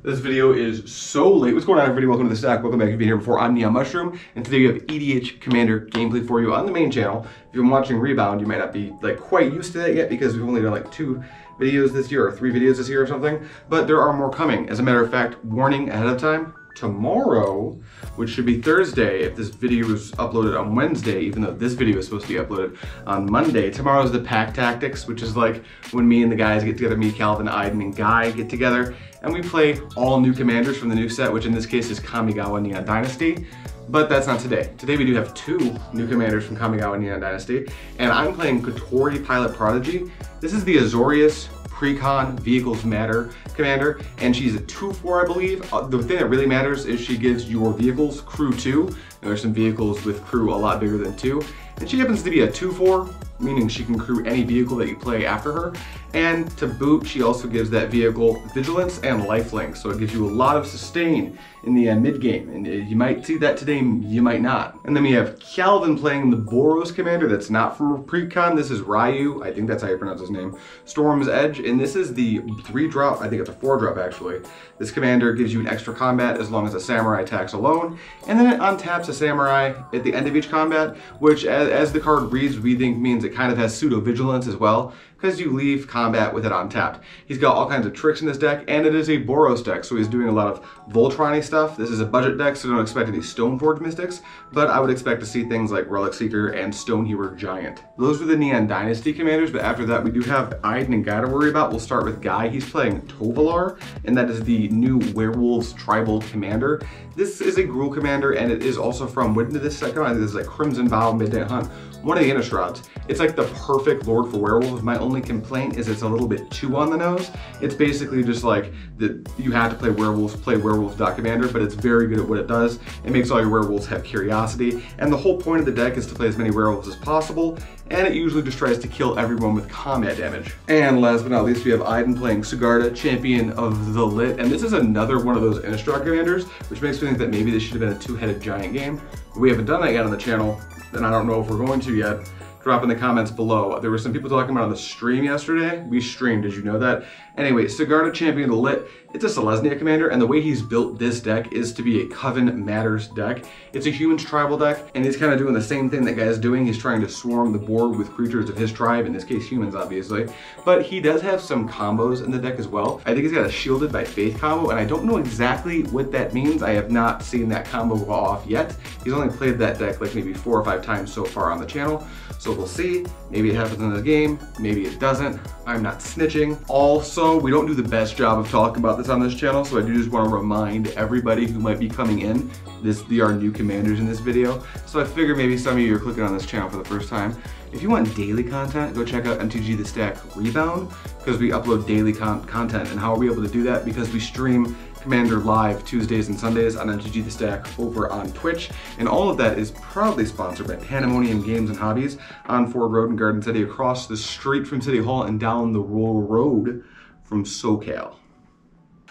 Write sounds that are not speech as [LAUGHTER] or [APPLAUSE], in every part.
This video is so late. What's going on, everybody? Welcome to the stack. Welcome back. If you've been here before, I'm Neon Mushroom, and today we have EDH Commander gameplay for you on the main channel. If you've been watching Rebound, you might not be like quite used to that yet because we've only done like two videos this year or three videos this year or something. But there are more coming. As a matter of fact, warning ahead of time. Tomorrow, which should be Thursday, if this video is uploaded on Wednesday, even though this video is supposed to be uploaded on Monday. Tomorrow is the Pack Tactics, which is like when me and the guys get together, me, Calvin, Aiden, and Guy get together, and we play all new commanders from the new set, which in this case is Kamigawa Neon Dynasty. But that's not today. Today we do have two new commanders from Kamigawa Neon Dynasty, and I'm playing Kotori Pilot Prodigy. This is the Azorius Precon Vehicles Matter commander, and she's a 2-4, I believe. Uh, the thing that really matters is she gives your vehicles crew 2. There's some vehicles with crew a lot bigger than 2. And she happens to be a 2-4, meaning she can crew any vehicle that you play after her. And to boot, she also gives that vehicle vigilance and lifelink, so it gives you a lot of sustain in the uh, mid game. And uh, you might see that today, you might not. And then we have Calvin playing the Boros commander that's not from Precon. This is Raiyuu, I think that's how you pronounce his name, Storm's Edge. And this is the three drop, I think it's a four drop actually. This commander gives you an extra combat as long as a samurai attacks alone. And then it untaps a samurai at the end of each combat, which as, as the card reads, we think means it kind of has pseudo vigilance as well because you leave combat with it untapped. He's got all kinds of tricks in this deck, and it is a Boros deck, so he's doing a lot of Voltron stuff. This is a budget deck, so don't expect any Stoneforge Mystics, but I would expect to see things like Relic Seeker and Stonehewer Giant. Those were the Neon Dynasty commanders, but after that we do have Aiden and Guy to worry about. We'll start with Guy. He's playing Tovolar, and that is the new Werewolves Tribal Commander. This is a Gruul commander, and it is also from, when did this come out? This is like Crimson Vow Midnight Hunt one of the Innistrads. It's like the perfect Lord for Werewolves. My only complaint is it's a little bit too on the nose. It's basically just like that you have to play werewolves, play werewolves commander, but it's very good at what it does. It makes all your werewolves have curiosity, and the whole point of the deck is to play as many werewolves as possible, and it usually just tries to kill everyone with combat damage. And last but not least, we have Iden playing Sigarda, champion of the Light, and this is another one of those Innistrad commanders, which makes me think that maybe this should have been a two-headed giant game. We haven't done that yet on the channel, and I don't know if we're going to yet drop in the comments below. There were some people talking about on the stream yesterday. We streamed, did you know that? Anyway, Sigarda Champion of the Light, it's a Selesnya commander, and the way he's built this deck is to be a Coven Matters deck. It's a Humans tribal deck, and he's kind of doing the same thing that guy's doing. He's trying to swarm the board with creatures of his tribe, in this case humans, obviously. But he does have some combos in the deck as well. I think he's got a Shielded by Faith combo, and I don't know exactly what that means. I have not seen that combo go off yet. He's only played that deck like maybe four or five times so far on the channel. So we'll see. Maybe it happens in the game, maybe it doesn't. I'm not snitching. Also, we don't do the best job of talking about this on this channel, so I do just want to remind everybody who might be coming in, this they are new commanders in this video. So I figure maybe some of you are clicking on this channel for the first time. If you want daily content, go check out MTG The Stack Rebound, because we upload daily con content. And how are we able to do that? Because we stream Commander live Tuesdays and Sundays on MTG The Stack over on Twitch. And all of that is proudly sponsored by Pandemonium Games and Hobbies on Ford Road in Garden City, across the street from City Hall and down the rural road from SoCal.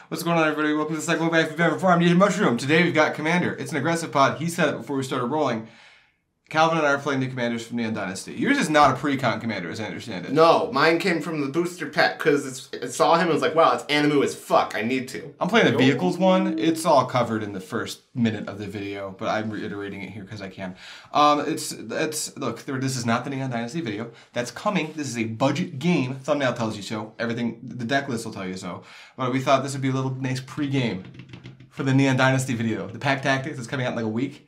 What's going on, everybody? Welcome to the Cycle Back Forever Farm. Neon Mushroom. Today we've got Commander. It's an aggressive pod. He said it before we started rolling. Calvin and I are playing the commanders from Neon Dynasty. Yours is not a pre-con commander, as I understand it. No, mine came from the booster pack because I saw him and was like, wow, it's Animu as fuck. I need to. I'm playing the vehicles one. It's all covered in the first minute of the video, but I'm reiterating it here because I can. Um, it's it's look. There, this is not the Neon Dynasty video. That's coming. This is a budget game. Thumbnail tells you so. Everything. The deck list will tell you so. But we thought this would be a little nice pre-game for the Neon Dynasty video. The Pack Tactics is coming out in like a week.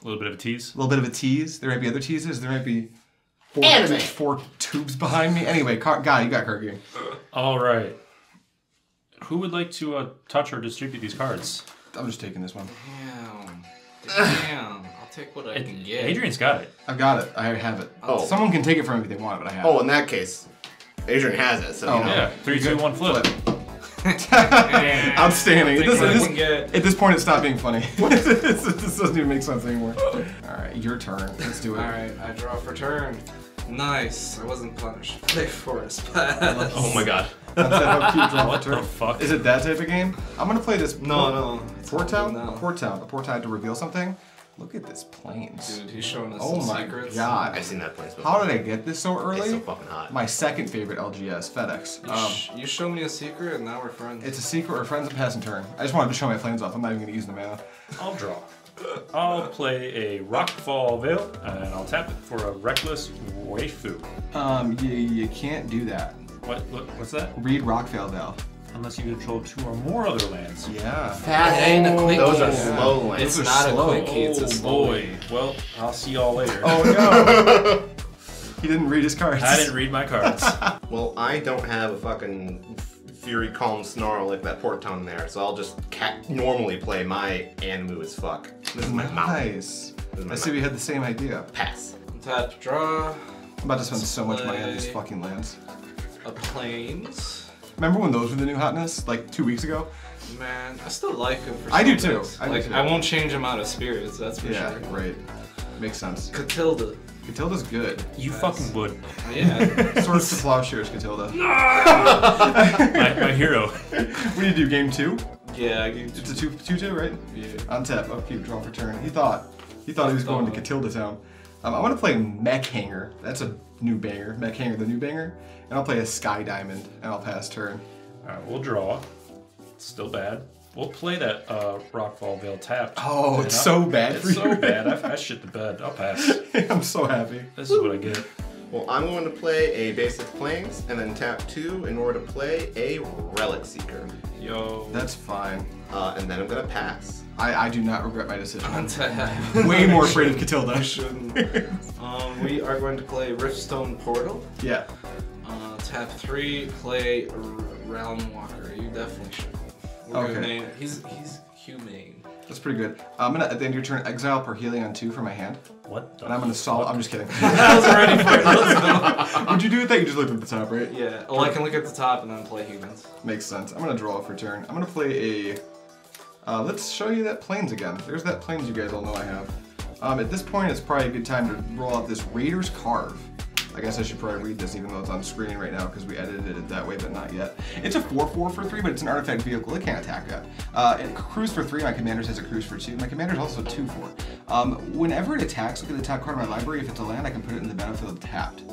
A little bit of a tease. A little bit of a tease. There might be other teases. There might be four, Anime. four tubes behind me. Anyway, car, guy, you got card game. All right. Who would like to uh, touch or distribute these cards? I'm just taking this one. Damn. Damn. I'll take what I can get. Adrian's got it. I've got it. I have it. Oh. Someone can take it from me if they want but I have it. Oh, in that case, Adrian has it, so Oh, you know. Yeah. Three, two, one, flip. [LAUGHS] Outstanding. Take This, what I this- can get. at this point, it stopped being funny. [LAUGHS] this, this doesn't even make sense anymore. All right, your turn. Let's do it. Alright, I draw for turn. Nice. I wasn't punished. Play Forest Pass. Oh my god. That's how cute What the fuck? Is it that type of game? I'm gonna play this. No, no. it's Port town? not A port town. A port town to reveal something. Look at this plains. Dude, he's showing us Oh some my secrets. god. I've seen that place before. How did I get this so early? It's so fucking hot. My second favorite LGS, FedEx. You, Um, sh- you showed me a secret and now we're friends. it's a secret. We're friends and passing turn. I just wanted to show my plains off. I'm not even gonna use the mana. I'll draw. I'll play a Rockfall Vale, and I'll tap it for a Reckless Waifu. Um, you, you can't do that. What, what? What's that? Read Rockvale Val. Unless you control two or more other lands. Yeah. That ain't a quickie. Those are Yeah. slow lands. It's Those not slow. a quickie, it's a oh slow boy. Well, I'll see y'all later. Oh [LAUGHS] no! he didn't read his cards. I didn't read my cards. [LAUGHS] Well, I don't have a fucking Furycalm Snarl like that port town there, so I'll just cat normally play my Animu as fuck. This is my mouth. Nice. This is my I see we had the same idea. Pass. Tap, draw, I'm about to spend so much money on these fucking lands. a plains. Remember when those were the new hotness? Like two weeks ago? Man, I still like him for I do too. things. I do like, too. I won't change him out of spirits, that's for Yeah, sure. right. Makes sense. Katilda. Katilda's good. You Yes. fucking would. Yeah. [LAUGHS] Swords to plowshares, Katilda. [LAUGHS] My, my hero. [LAUGHS] What do you do? Game two? yeah, I give It's a two two two, right? Yeah. On tap, upkeep, draw for turn. He thought he thought he was going to Katilda Town. Um, I want to play Mech Hangar. That's a new banger. Mech Hangar, the new banger. And I'll play a Sky Diamond, and I'll pass turn. Alright, we'll draw. Still bad. We'll play that uh, Rockfall Vale tapped. Oh, You it's know? so bad It's for so you. bad. I, I shit the bed. I'll pass. [LAUGHS] I'm so happy. This is what I get. Well, I'm going to play a basic plains and then tap two in order to play a Relic Seeker. Yo. That's fine. Uh, and then I'm gonna pass. I, I do not regret my decision. on tap. I'm way more afraid of [LAUGHS] Katilda. shouldn't. um, we are going to play Riftstone Portal. yeah. Uh, tap three, play R- Realm Walker. You definitely should. We're Okay. gonna name He's he's humane. That's pretty good. I'm gonna at the end of your turn exile Parhelion two from my hand, What? The and I'm gonna solve. I'm just kidding. [LAUGHS] I was ready for it. Let's go. [LAUGHS] Would you do it that you just looked at the top, right? Yeah. Well, I can look at the top and then play humans. Makes sense. I'm gonna draw for turn. I'm gonna play a. Uh, let's show you that plains again. There's that plains you guys all know I have. Um, at this point, it's probably a good time to roll out this Raider's Karve. I guess I should probably read this even though it's on screen right now because we edited it that way, but not yet. It's a 4-4 for 3, but it's an artifact vehicle. It can't attack that. Uh, it cruise for 3, my commander says it cruise for 2. My commander's also 2-4. Um, whenever it attacks, look at the top card of my library. If it's a land, I can put it in the battlefield tapped.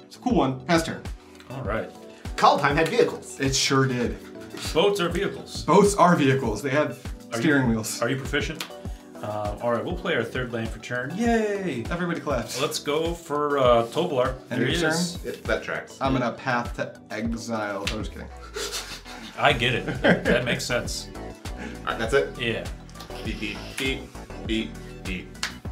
It's a cool one. Pass turn. Alright. Call time had vehicles. It sure did. Boats are vehicles. Boats are vehicles. They have Are steering you, wheels. Are you proficient? Uh, Alright, we'll play our third land for turn. Yay! Everybody claps. Let's go for uh, Tovolar. End There of he turn? is. It, that tracks. I'm in a path to exile. I'm just kidding. I get it. That, that makes sense. Alright, that's it. Yeah. Beep, beep, beep, beep, beep.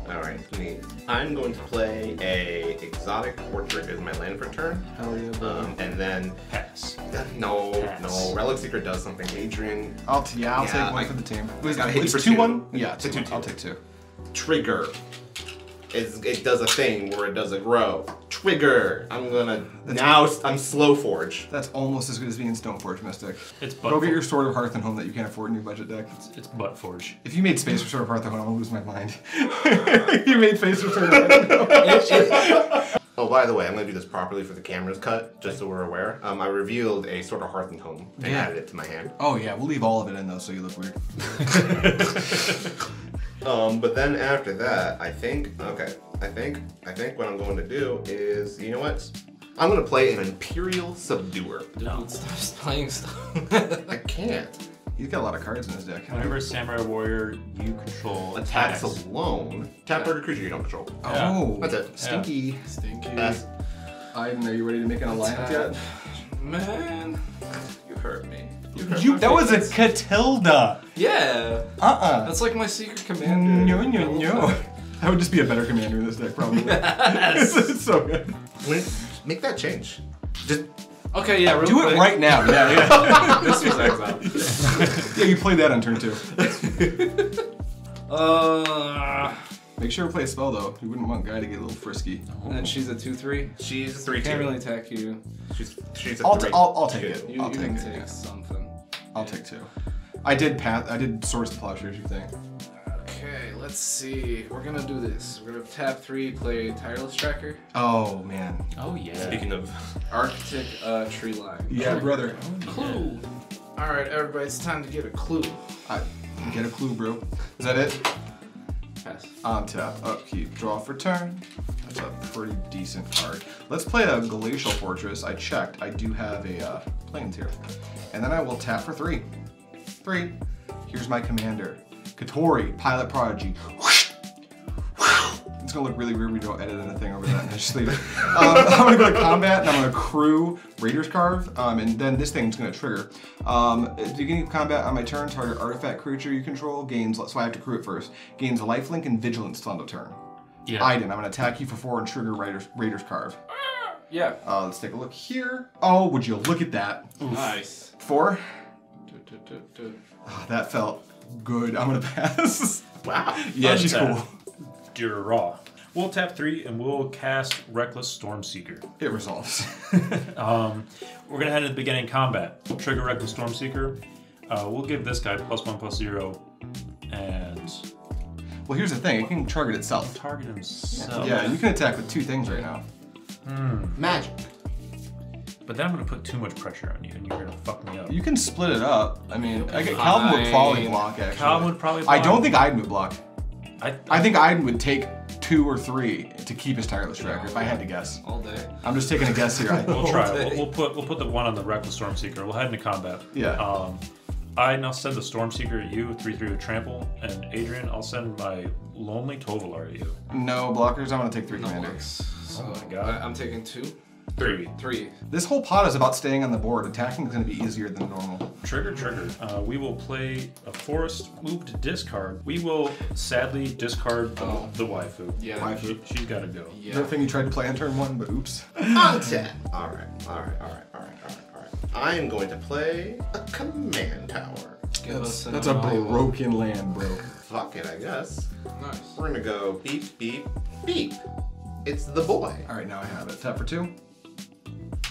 Alright, neat. I'm going to play a exotic portrait as my land for turn. Hell yeah, Um, and then Pass. [LAUGHS] no, Pass. no, Relic Seeker does something. Adrian I'll t- yeah, I'll Yeah, take one I- for the team. I gotta hit you it's for two, two. one. Yeah, It's a two, two, I'll take two. trigger. It's, it does a thing where it does a grow. Trigger. I'm gonna now. I'm slow forge. That's almost as good as being Stoneforge Mystic. It's butt Go get your Sword of Hearth and Home that you can't afford in your budget deck. It's butt forge. If you made space for Sword of Hearth and Home, I'm gonna lose my mind. [LAUGHS] you made space for Sword of Hearth and Home. [LAUGHS] Oh, by the way, I'm gonna do this properly for the camera's cut, just so we're aware. Um, I revealed a sword of hearth and home and Yeah. added it to my hand. Oh yeah, we'll leave all of it in though, so you look weird. [LAUGHS] Um, but then after that, I think okay, I think I think what I'm going to do is, you know what? I'm gonna play an Imperial Subduer. No. [LAUGHS] Stop playing stuff. I can't. He's got a lot of cards in his deck. Whenever a Samurai Warrior you control Attacks attacks, alone. Tap target creature you don't control. Oh, That's it. Stinky. Stinky. Pass. Aiden, are you ready to make an alliance yet? Man, you hurt me. You hurt You, my that was a. Katilda. Yeah. Uh-uh. That's like my secret commander. No, no, no. [LAUGHS] I would just be a better commander in this deck, probably. [LAUGHS] it's, [LAUGHS] it's so good. When- Make that change. Just Okay, yeah, real Do it right now. Yeah, yeah. this was exile. yeah, you played that on turn two. Uh, Make sure to play a spell though. You wouldn't want Guy to get a little frisky. and then she's a two-three. she's a three Can't two. really attack you. She's she's a I'll, three. t- I'll, I'll take two. it. You, I'll you take can it. take yeah. something. I'll take two. I did path. I did swords to plowshares. You think? Okay, let's see. We're gonna do this. We're gonna tap three, play tireless tracker, Oh man. Oh yeah. Speaking of, arctic uh, tree line. Yeah, brother. Clue. All right, everybody, it's time to get a clue. I get a clue, bro. Is that it? Pass. On tap, upkeep, draw for turn. That's a pretty decent card. Let's play a Glacial Fortress. I checked. I do have a uh, plains here. And then I will tap for three. Three. Here's my commander. Kotori, Pilot Prodigy. It's gonna look really weird when we don't edit anything over that. I Just leave it. Um, I'm gonna go to combat and I'm gonna crew Raiders Karve, um, and then this thing's gonna trigger. Um, at the beginning of combat on my turn, target artifact creature you control gains, so I have to crew it first, gains lifelink and vigilance till end of turn. Yeah. Aiden, I'm gonna attack you for four and trigger Raiders, Raiders Karve. Yeah. Uh, let's take a look here. Oh, would you look at that? Nice. Four? Du- du- du- du. Oh, that felt good. I'm gonna [LAUGHS] pass. Wow. yeah, she's cool. Draw. We'll tap three and we'll cast Reckless Stormseeker. It resolves. [LAUGHS] Um, we're gonna head to the beginning combat. We'll Trigger Reckless Stormseeker. Uh, we'll give this guy plus one plus zero, and well, here's the thing. It can target itself. target himself. Yeah, you can attack with two things right now. Magic. But then I'm gonna put too much pressure on you, and you're gonna fuck me up. You can split it up. I mean, I get Calvin would probably block actually. Calvin would probably I don't think I'd move block. I, I think Aiden would take two or three to keep his tireless tracker. If I had to guess, All day. I'm just taking a guess here. [LAUGHS] We'll try. We'll, we'll put we'll put the one on the Reckless Stormseeker. We'll head into combat. Yeah. Um, I now send the storm seeker at you, three three with trample, and Adrian, I'll send my Lonely Tovolar at you. no blockers. I'm gonna take three No commander. works. So Oh my God. I, am taking two. Three. Three. This whole pot is about staying on the board. Attacking is gonna be easier than normal. Trigger, trigger. Uh, we will play a forest move to discard. We will sadly discard the, Oh. the waifu. Yeah. Waifu. She, she's got to go. Yeah. The thing you tried to play on turn one, but oops. On tap. [LAUGHS] All right. All right. All right. All right. All right. All right. I am going to play a command tower. Give us That's a broken land, bro. Fuck it, I guess. Nice. We're gonna go beep, beep, beep. It's the boy. All right, now I have it. Tap for two.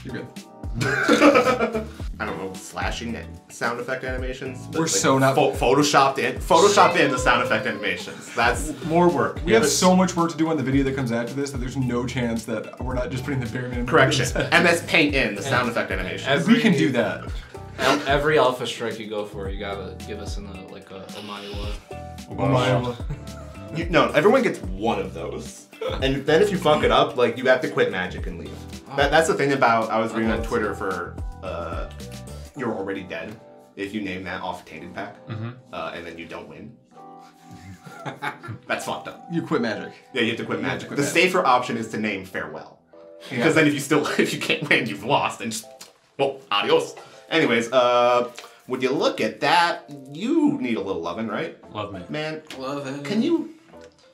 You're good. [LAUGHS] I don't know slashing it, sound effect animations. We're so not- pho- photoshopped in. Photoshopped in the sound effect animations. That's [LAUGHS] More work. We have so much work to do on the video that comes after this that there's no chance that we're not just putting the bare minimum. correction. And MS Paint in the sound effect animations. Every- we can do that. Every alpha strike you go for, you gotta give us an, uh, like a Omaewa. My. You, no, everyone gets one of those. And then if you fuck it up, like you have to quit magic and leave. That, that's the thing about I was reading on Twitter for uh, you're already dead. If you name that off tainted pact, uh, and then you don't win, [LAUGHS] that's fucked up. You quit magic. Yeah, you have to quit You have to magic. quit the magic. safer option is to name farewell, because then if you still [LAUGHS] if you can't win, you've lost, and just well, adios. Anyways, uh, would you look at that? You need a little loving, right, Love me. man? Love it. Can you?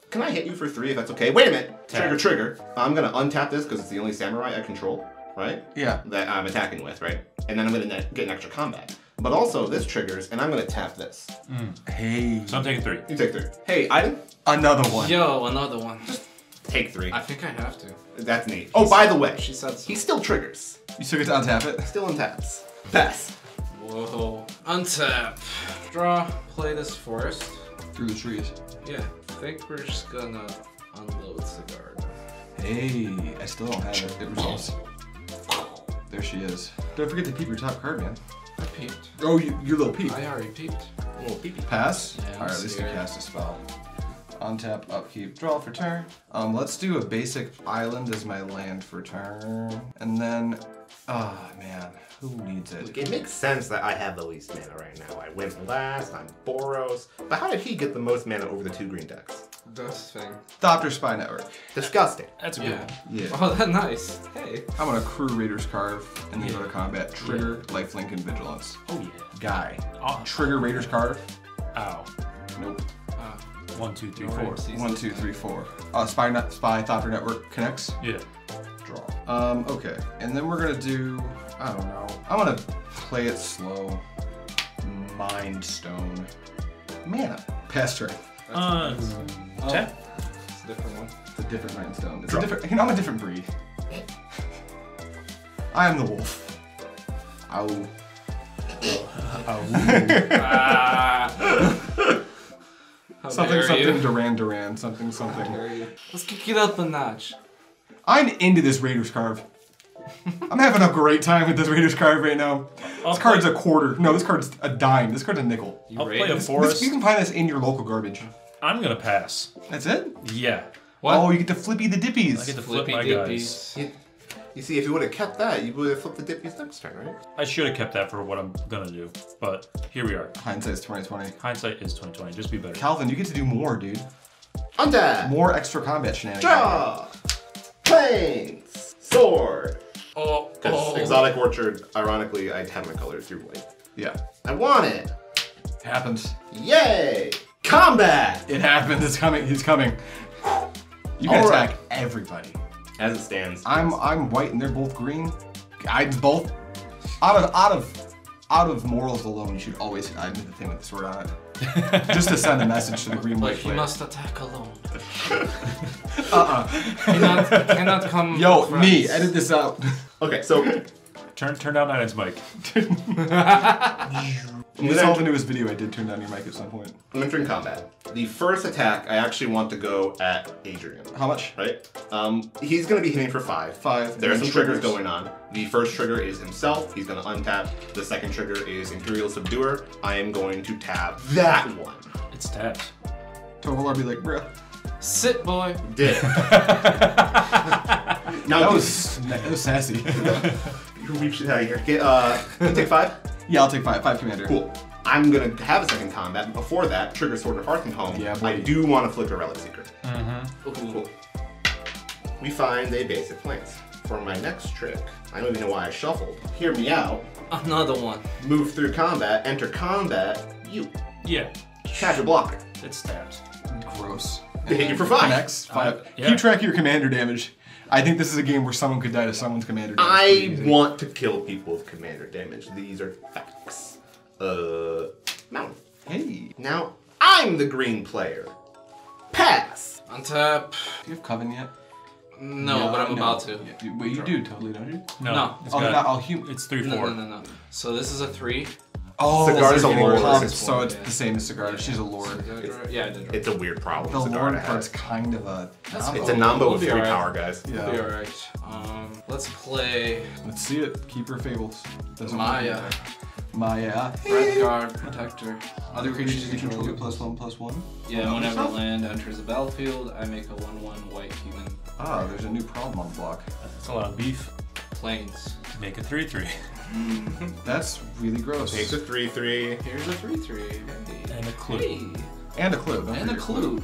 Can I hit you for three if that's okay? Wait a minute. Trigger, Tap. trigger. I'm gonna untap this because it's the only samurai I control, right? Yeah. That I'm attacking with, right? And then I'm gonna get an extra combat. But also this triggers, and I'm gonna tap this. Mm. Hey. So I'm taking three. You take three. Hey, Iden, Another one. Yo, another one. Just take three. I think I have to. That's neat. Oh, by the way, She said so. he still triggers. You still get to untap it. Still untaps. Pass. Whoa. Untap. Draw. Play this forest. Through the trees. Yeah. I think we're just gonna unload Cigar. Hey, I still don't have it. It resolves. There she is. Don't forget to peep your top card, man. I peeped. Oh, you, your little peep. I already peeped. A little peepee. Pass. Yeah, All right, at least you cast a spell. Untap, upkeep, draw for turn. Um, let's do a basic island as my land for turn, and then, ah man, who needs it? It makes sense that I have the least mana right now. I went last, I'm Boros. But how did he get the most mana over the two green decks? This thing. Thopter Spy Network. Disgusting. That's a good Yeah. one. Yeah. Oh, [LAUGHS] that nice. Hey. I'm gonna crew Raiders Karve and then go to combat. Trigger, lifelink, and vigilance. Oh yeah. Guy. Oh, Trigger Raiders Karve. ow. Nope. One, two, three, no four. MCs One, this two, time. three, four. Uh, Spy Net, Spy Thopter Network connects. Yeah. Draw. Um, okay. And then we're gonna do, I don't know. I'm gonna play it slow. Mind Stone. Mana. Pass turn. Uh, Oh, tap. It's a different one. It's a different Mind Stone. It's Draw. a different, you know, I'm a different breed. I am the wolf. Ow. [LAUGHS] ah. [LAUGHS] How Something, dare something, you. Duran Duran, something, How something. dare you. Let's kick it up a notch. I'm into this Raiders Karve. I'm having a great time with this Raiders card right now. I'll This card's a quarter. No, this card's a dime. This card's a nickel. You I'll play a it? This- forest. you can find this in your local garbage. I'm gonna pass. That's it? Yeah. What? Oh, you get to flippy the dippies. I get to flip Flippy my guys. dippies. You, you see, if you would have kept that, you would have flipped the dippies next turn, right? I should have kept that for what I'm gonna do, but here we are. Hindsight's 2020. Hindsight is 2020. Just be better. Calvin, you get to do more, dude. Untap! More extra combat shenanigans. Draw! Plains! Sword! Oh, Because oh. Exotic Orchard, ironically, I have my colors through white. Yeah. I want it! Happens. Yay! Combat! It happens. It's coming. He's coming. You can All attack right. everybody. As it stands. I'm I'm white and they're both green. I both out of out of out of morals alone, you should always hit I did the thing with the sword on it. [LAUGHS] Just to send a message to the green But white he must attack alone. [LAUGHS] Uh-uh. Cannot, cannot come. Yo, with me, edit this out. Okay, so Turn turn down Nine's mic. [LAUGHS] You saw the newest video I did turn down your mic at some point. I'm entering combat. The first attack, I actually want to go at Adrian. How much? Right? Um, he's going to be hitting for five. Five. There are some triggers triggers. going on. The first trigger is himself. He's going to untap. The second trigger is Imperial Subduer. I am going to tap that one. It's tapped. Toval be like, bruh. Sit, boy. Did. [LAUGHS] now That was that was sassy. [LAUGHS] you reach it out of here. Get, uh, take five. [LAUGHS] yeah, I'll take five. Five commander. Cool. I'm gonna have a second combat, but before that, trigger Sword of Hearth and Home. Yeah, I do want to flip a Relic Seeker. Ooh. Cool. We find a basic plants. For my next trick, I don't even know why I shuffled. Hear me out. Another one. Move through combat, enter combat, you. Yeah. Catch a blocker. It's tapped. Gross. They hit you for five. Next, five. Uh, yeah. Keep track of your commander damage. I think this is a game where someone could die to someone's commander damage. I want to kill people with commander damage. These are facts. Uh, mountain. Hey. Now, I'm the green player. Pass. Untap. Do you have Coven yet? No, Yeah, but I I'm know. about to. Yeah, you- Wait, you do totally, don't you? No. No. It's Oh, got, not all hum- it's three No, four. no, no, no. So this is a three. Oh, Cigar is so a getting lore. It's so it's yeah. the same as Cigar. She's a lore. Yeah, I did. It's a weird problem. The Siddhartha lore has. part's kind of a. That's. It's a Namba We'll with three alright. power, guys. Yeah. Be alright. Um, let's play Let's see it. Keeper Fables. Doesn't Maya. work. Maya. Redguard Protector. Other creatures you control get plus one, plus one. Yeah, Oh, whenever yourself? land enters the battlefield, I make a 1-1 white human. Ah, there's a new problem on the block. That's a lot of beef. Plains. Make it three three. That's really gross. Takes a 3 3. Here's a 3-3. Hey. And a clue. Hey. And a clue. Don't And a forget clue.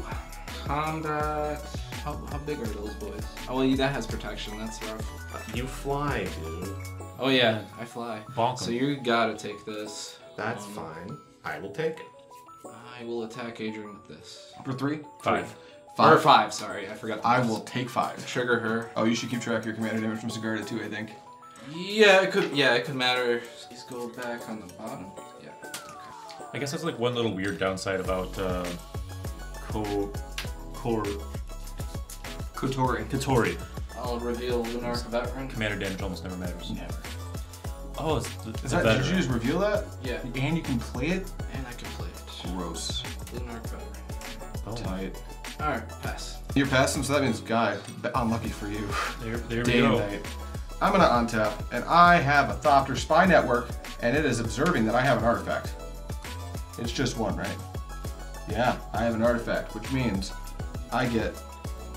Combat. How, how big are those boys? Oh, well, that has protection. That's rough. You fly, dude. Oh, yeah, I fly. Bonk So 'em. you gotta take this. That's Um, fine. I will take it. I will attack Adrian with this. For three? Five. Or Five. five, sorry. I forgot the I will take five. Trigger her. Oh, you should keep track of your commander damage from Sigarda too, I think. Yeah, it could. Yeah, it could matter. These go back on the bottom. Yeah. I guess that's like one little weird downside about uh, Ko Kor Kotori. Kotori. I'll reveal Lunarch Veteran. Commander damage almost never matters. Never. Oh, it's the, Is the that, did you just reveal that? Yeah, And you can play it? and I can play it. Gross. Lunarch Veteran. Oh, Tight. All right, pass. You're passing, so that means guy. Unlucky for you. there, there we Day and go. night. I'm gonna untap, and I have a Thopter Spy Network, and it is observing that I have an artifact. It's just one, right? Yeah, I have an artifact, which means I get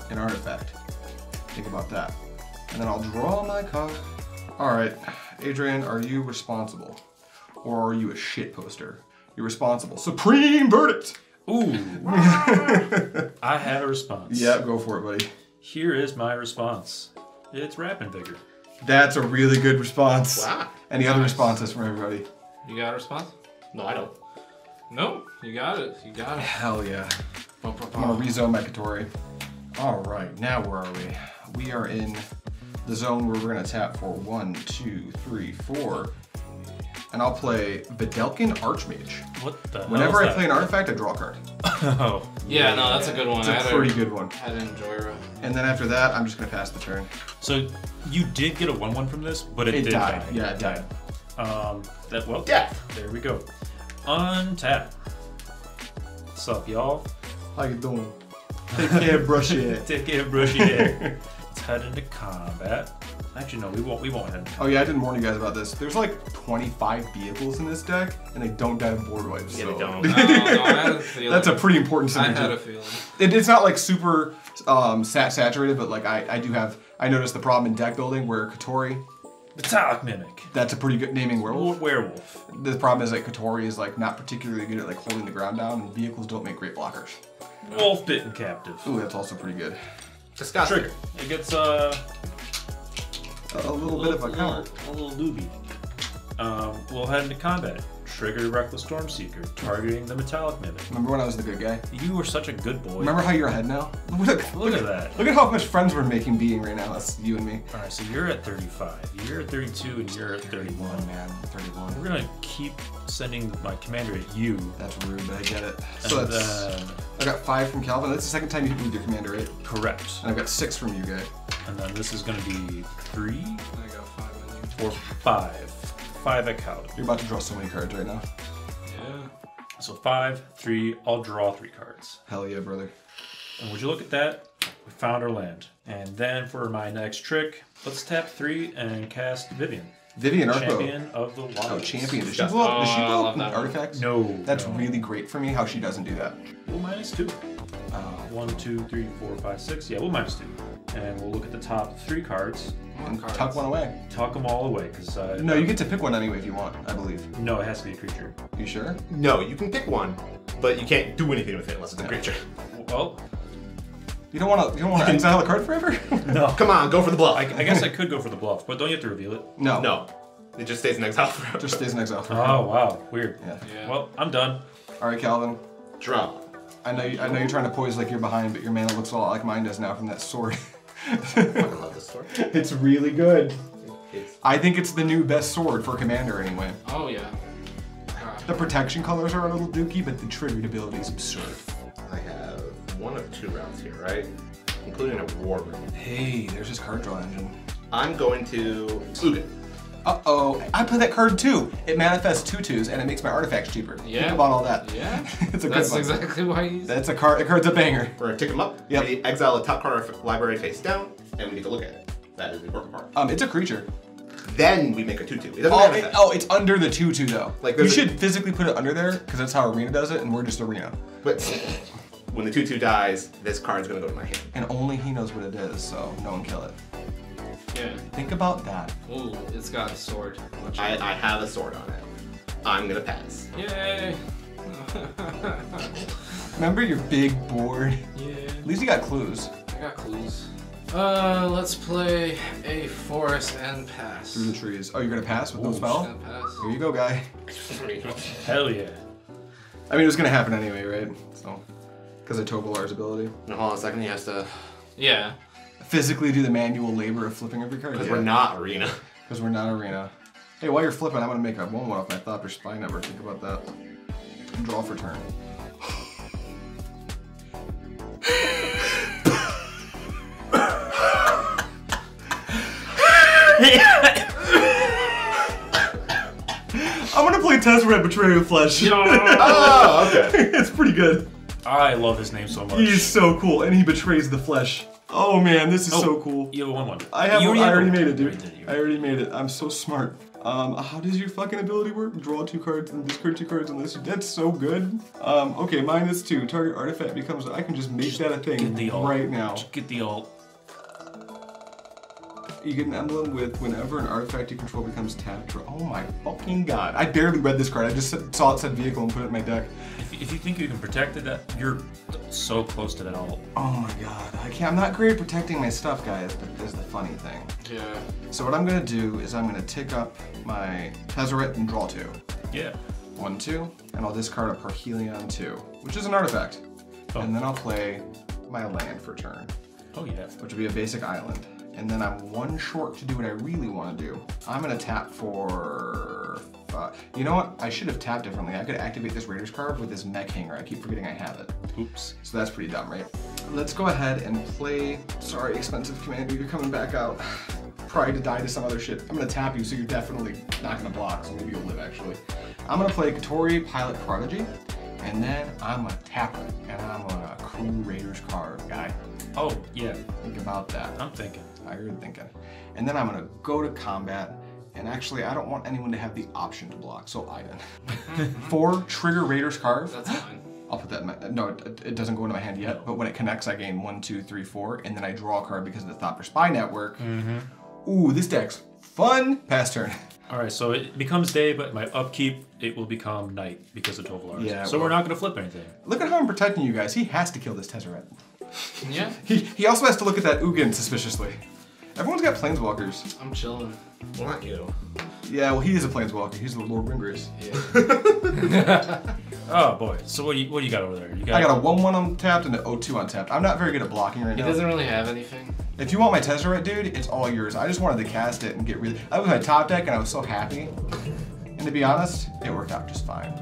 an artifact. Think about that. And then I'll draw my card. Alright, Adrian, are you responsible? Or are you a shit poster? You're responsible. Supreme verdict! Ooh. [LAUGHS] I have a response. Yeah, go for it, buddy. Here is my response. It's Rapid Vigor. That's a really good response. Wow. Any other responses from everybody? You got a response? No, I don't. No, you got it. You got it. Hell yeah. Bum, bum, I'm gonna bum. rezone my Kotori. All right, now where are we? We are in the zone where we're gonna tap for one, two, three, four, and I'll play Vedalken Archmage. What the Whenever I hell play an artifact, I draw a card. [LAUGHS] oh. Yeah, no, that's a good one. It's I a had pretty a, good one. Had an Enjoyra. And then after that, I'm just gonna pass the turn. So you did get a one-one from this, but it, It did died. die. Yeah, it died. Um. That well. Death. There we go. Untap. What's up, y'all? How you doing? Take care, brush [LAUGHS] it. Take care, brushy hair. Let's head into combat. Actually, no, we won't. We won't hit. Oh yeah, I didn't warn you guys about this. There's like 25 vehicles in this deck, and they don't die to board wipes. Yeah, so. they don't. [LAUGHS] No, no, I had a. That's a pretty important I had a feeling. It, it's not like super um, sat saturated, but like I, I do have. I noticed the problem in deck building where Kotori. Metallic Mimic. That's a pretty good naming werewolf. Werewolf. The problem is that Kotori is like not particularly good at like holding the ground down, and vehicles don't make great blockers. Wolf Bitten Captive. Ooh, that's also pretty good. Disgusting. Trigger. It gets uh, A, a little bit of a counter. A little doobie. Um, we'll head into combat. Trigger Reckless Stormseeker, targeting the Metallic Mimic. Remember when I was the good guy? You were such a good boy. Remember how you're ahead now? [LAUGHS] Look, Look at that. Look at how much friends we're making being right now. That's you and me. All right, so you're at 35. You're at 32, and you're at 31. man, 31. We're gonna keep sending my commander at you. That's rude, but I get it. So and that's. then, I got five from Calvin. That's the second time you hit me with your commander, right? correct. And I've got six from you, guy. And then this is gonna be three I got five or five. Five at Cowden. You're about to draw so many cards right now. Yeah. So five, three. I'll draw three cards. Hell yeah, brother. And would you look at that? We found our land. And then for my next trick, let's tap three and cast Vivian, Vivien Arco. champion of the wild. Oh, champion. Does she Disgusting. blow up, does she Oh, blow up that one. artifacts? No, That's no. really great for me how she doesn't do that. We'll minus two. Uh, one, two, three, four, five, six. Yeah, we'll minus two. And we'll look at the top three cards, And cards. tuck one away. tuck them all away, because uh, No, you get to pick one anyway if you want, I believe. no, it has to be a creature. You sure? No, you can pick one, but you can't do anything with it unless it's a creature. Well, You don't want to. You don't want to exile a card forever? [LAUGHS] no. Come on, go for the bluff. I, I guess I could go for the bluff, but don't you have to reveal it? no. no, it just stays in exile forever. Just stays in exile. [LAUGHS] Oh wow, weird. Yeah. Yeah. Well, I'm done. All right, Calvin. Drop. I know. You, I know you're trying to poise like you're behind, but your mana looks a lot like mine does now from that sword. I fucking [LAUGHS] love this story. it's really good. It's I think it's the new best sword for commander anyway. Oh yeah. God. The protection colors are a little dookie, but the triggered ability is absurd. I have one of two routes here, right? Including a war room. Hey, there's his card draw engine. I'm going to Ugin. Uh oh, I play that card too. It manifests tutus and it makes my artifacts cheaper. Think Yeah. about all that. Yeah. [LAUGHS] it's a good That's one. exactly why he's. That's a card. The card's a banger. We're gonna tick him up. Yep. We exile a top card of our library face down, and we get to look at it. That is the important part. Um, it's a creature. Then we make a tutu. It doesn't Oh, have it, that. oh, it's under the tutu though. Like, you should physically put it under there because that's how arena does it, and we're just arena. But [LAUGHS] when the tutu dies, this card's gonna go to my hand. And only he knows what it is, so no one kill it. Yeah. Think about that. Ooh, it's got a sword. I. I have a sword on it. I'm gonna pass. Yay. [LAUGHS] Remember your big board? yeah. At least you got clues. I got clues. Uh, let's play a forest and pass. Through the trees. Oh, you're gonna pass with no Just spell? pass. Here you go, guy. [LAUGHS] Hell yeah. I mean, it was gonna happen anyway, right? So, because of Tovolar's ability. Now hold on a second. He has to. Yeah. Physically do the manual labor of flipping every card. Because we're not arena. [LAUGHS] Because we're not arena. Hey, while you're flipping, I'm gonna make a one one off my Thopter spy number. Think about that. Draw for turn. [LAUGHS] I'm gonna play Tezzeret Betrayal Flesh. [LAUGHS] oh, okay. it's pretty good. I love his name so much. He's so cool, and he betrays the flesh. Oh man, this is Oh, so cool. You have a one one. I have. You I have already made it, dude. Already? I already made it. I'm so smart. Um, how does your fucking ability work? Draw two cards and discard two cards unless you. That's so good. Um, okay, minus two. Target artifact becomes. I can just make that a thing Get the alt. right now. Just Get the alt. You get an emblem with whenever an artifact you control becomes tapped. Oh my fucking god! I barely read this card. I just saw it said vehicle and put it in my deck. If, if you think you can protect it, that you're so close to that alt. Oh my god! I can't. I'm not great at protecting my stuff, guys. But this is the funny thing. Yeah. So what I'm gonna do is I'm gonna tick up my Tezzeret and draw two. Yeah. One, two, and I'll discard a Parhelion two, which is an artifact. Oh. And then I'll play my land for turn, Oh yeah. which will be a basic island. And then I'm one short to do what I really want to do. I'm gonna tap for. Uh, you know what? I should have tapped differently. I could activate this Raiders card with this mech hangar. I keep forgetting I have it. Oops. So that's pretty dumb, right? Let's go ahead and play. Sorry, expensive commander, you're coming back out. [SIGHS] Probably to die to some other shit. I'm gonna tap you, so you're definitely not gonna block, so maybe you'll live actually. I'm gonna play Kotori Pilot Prodigy, and then I'm gonna tap it, and I'm gonna crew Raiders card, guy. Oh yeah. Think about that. I'm thinking. I heard thinking. And then I'm gonna go to combat. And actually, I don't want anyone to have the option to block, so Iden. [LAUGHS] Four Trigger Raiders Karve. That's fine. I'll put that in my, no, it, it doesn't go into my hand yet, but when it connects, I gain one, two, three, four, and then I draw a card because of the Thopter Spy Network. Mm-hmm. Ooh, this deck's fun. Pass turn. [LAUGHS] All right, so it becomes day, but my upkeep it will become night because of Tovolars. Yeah, So well- we're not going to flip anything. Look at how I'm protecting you guys. He has to kill this Tezzeret. Yeah, [LAUGHS] He, he also has to look at that Ugin suspiciously. Everyone's got planeswalkers. I'm chilling. Well, not you. Yeah, well, he is a planeswalker. He's the Lord Ringgrace. Yeah. [LAUGHS] Oh boy. So what do you what do you got over there? You got, I got a 1 1 untapped and an 0 2 untapped. I'm not very good at blocking right He now. He doesn't really have anything. If you want my Tezzeret, dude, it's all yours. I just wanted to cast it and get really. That was my top deck, and I was so happy. And to be honest, it worked out just fine.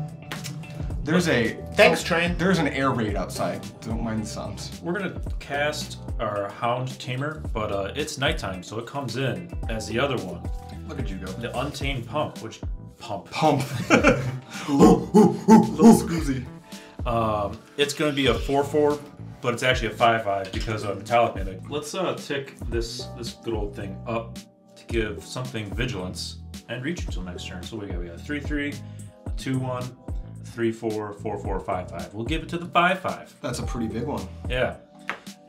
There's a Thanks, train. there's an air raid outside. Don't mind the sounds. We're gonna cast our Hound Tamer, but uh, it's nighttime, so it comes in as the other one, Look at you go. the Untamed Pump, which pump. Pump. [LAUGHS] Little scoozy. Um, it's gonna be a four-four, but it's actually a five-five because of metallic mimic. Let's uh tick this this good old thing up to give something vigilance and reach until next turn. So we got we got a three-three, a two-one, three-four, four-four, five-five. We'll give it to the five-five. That's a pretty big one. Yeah.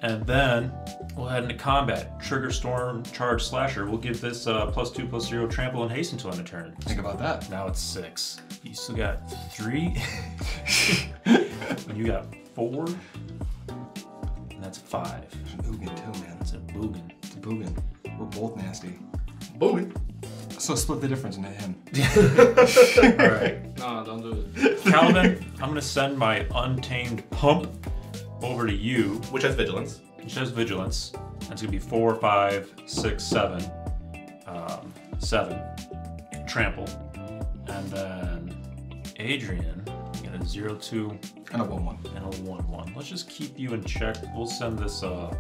And then we'll head into combat. Trigger Storm, Charge Slasher. We'll give this uh, plus two, plus zero, trample, and haste until end of turn. Think about that. Now it's six. You still got three. and [LAUGHS] you got four. And that's five. Ugin too, man. It's a boogan. It's a Boogan. We're both nasty. Booming. So split the difference into him. [LAUGHS] All right. [LAUGHS] No, don't do it. Calvin, I'm going to send my Untamed Pump over to you. Which has vigilance. Which has vigilance. That's gonna be four, five, six, seven, um, seven. Trample, and then Adrian, you got a zero, two, And a 1 1. and a one, one. Let's just keep you in check. We'll send this uh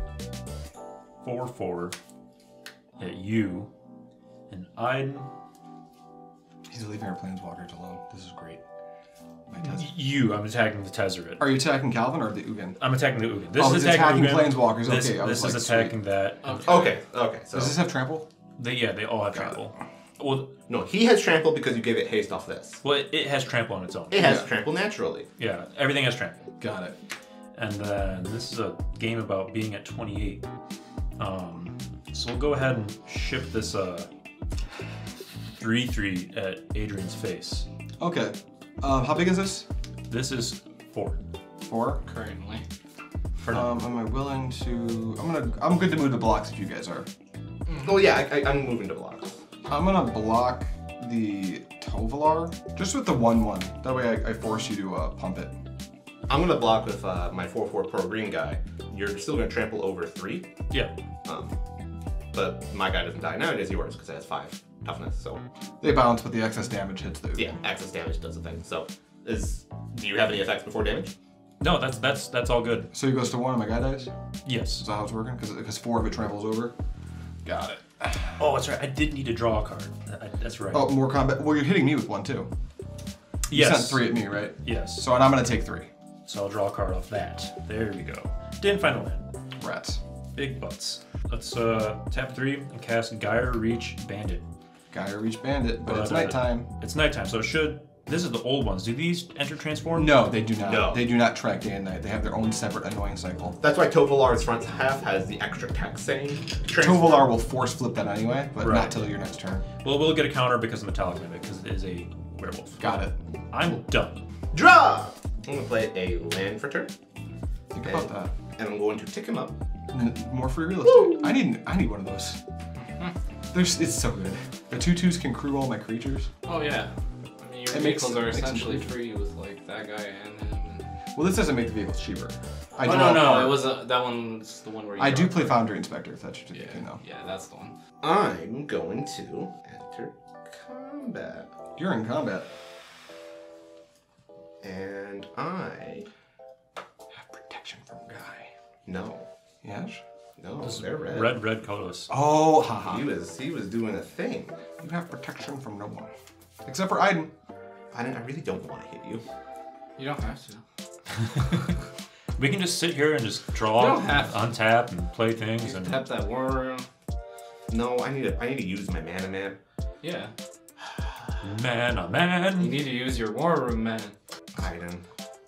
four, four at you, and Iden, He's leaving our planeswalkers alone. This is great. My Tezzeret. you. I'm attacking the Tezzeret. Are you attacking Calvin or the Ugin? I'm attacking the Ugin. This Oh, is he's attacking Ugin. planeswalkers. This, Okay, I was this is like, sweet. attacking that. Okay. Okay, okay. So Does this have trample? They, yeah, they all have Got it. trample. Well, no, he has trample because you gave it haste off this. well, it, it has trample on its own. It has Yeah. trample naturally. Yeah, everything has trample. Got it. And then this is a game about being at 28. Um, so we'll go ahead and ship this uh, 3 3 at Adrian's face. Okay. Um, how big is this? This is 4 Four. Currently. for now. Um, am I willing to? I'm gonna. I'm good to move to blocks if you guys are. Oh yeah, I, I, I'm moving to blocks. I'm gonna block the Tovolar just with the one one. That way I, I force you to uh, pump it. I'm gonna block with uh, my 4-4 pro green guy. You're still gonna trample over three, yeah. um, but my guy doesn't die. Now it is yours because it has five toughness. So They bounce, but the excess damage hits the. yeah, access damage does the thing. So is do you have any effects before damage? No, that's that's that's all good. So he goes to one, and my guy dies. Is Yes. that how it's working? Because four of it travels over. Got it. Oh, that's right. I did need to draw a card. Uh, I, that's right. Oh, more combat. Well, you're hitting me with one too. Yes. You yes. sent three at me, right? Yes. So and I'm gonna take three. So I'll draw a card off that. There we go. Didn't find a land. Rats. Big butts. Let's uh, tap three and cast Gyre Reach Bandit. Guy reach bandit, but it's uh, nighttime. It's nighttime, so it should. This is the old ones. Do these enter transform? No, they do not. No. They do not track day and night. They have their own separate annoying cycle. That's why Tovolar's front half has the extra text saying transform. Tovolar will force flip that anyway, but Right. not till your next turn. Well, we'll get a counter because of Metallic Mimic, because it is a werewolf. Got it. I'm done. Draw. I'm gonna play a land for turn, Think about that. and I'm going to tick him up. N- more free real estate. I need I need one of those. [LAUGHS] There's it's so good. The two twos can crew all my creatures. Oh yeah. I mean, your It makes- vehicles are makes them essentially free with like that guy and him. And... Well, this doesn't make the vehicles cheaper. I Oh do no all- no, it was a, that one's the one where you I do play cards. Foundry Inspector if that's what you're Yeah, thinking though. yeah, that's the one. I'm going to enter combat, You're in combat. and I Have protection from Guy. no Yes. no they're red. Red, red colorless. Oh, haha. He was he was doing a thing. You have protection from no one. Except for Iden. I, I really don't want to hit you. You don't have to. [LAUGHS] We can just sit here and just draw, You don't have to. untap, and play things. You And tap that war room. No, I need to. I need to use my mana man. Yeah. Mana man, a You man. need to use your war room man. Aiden,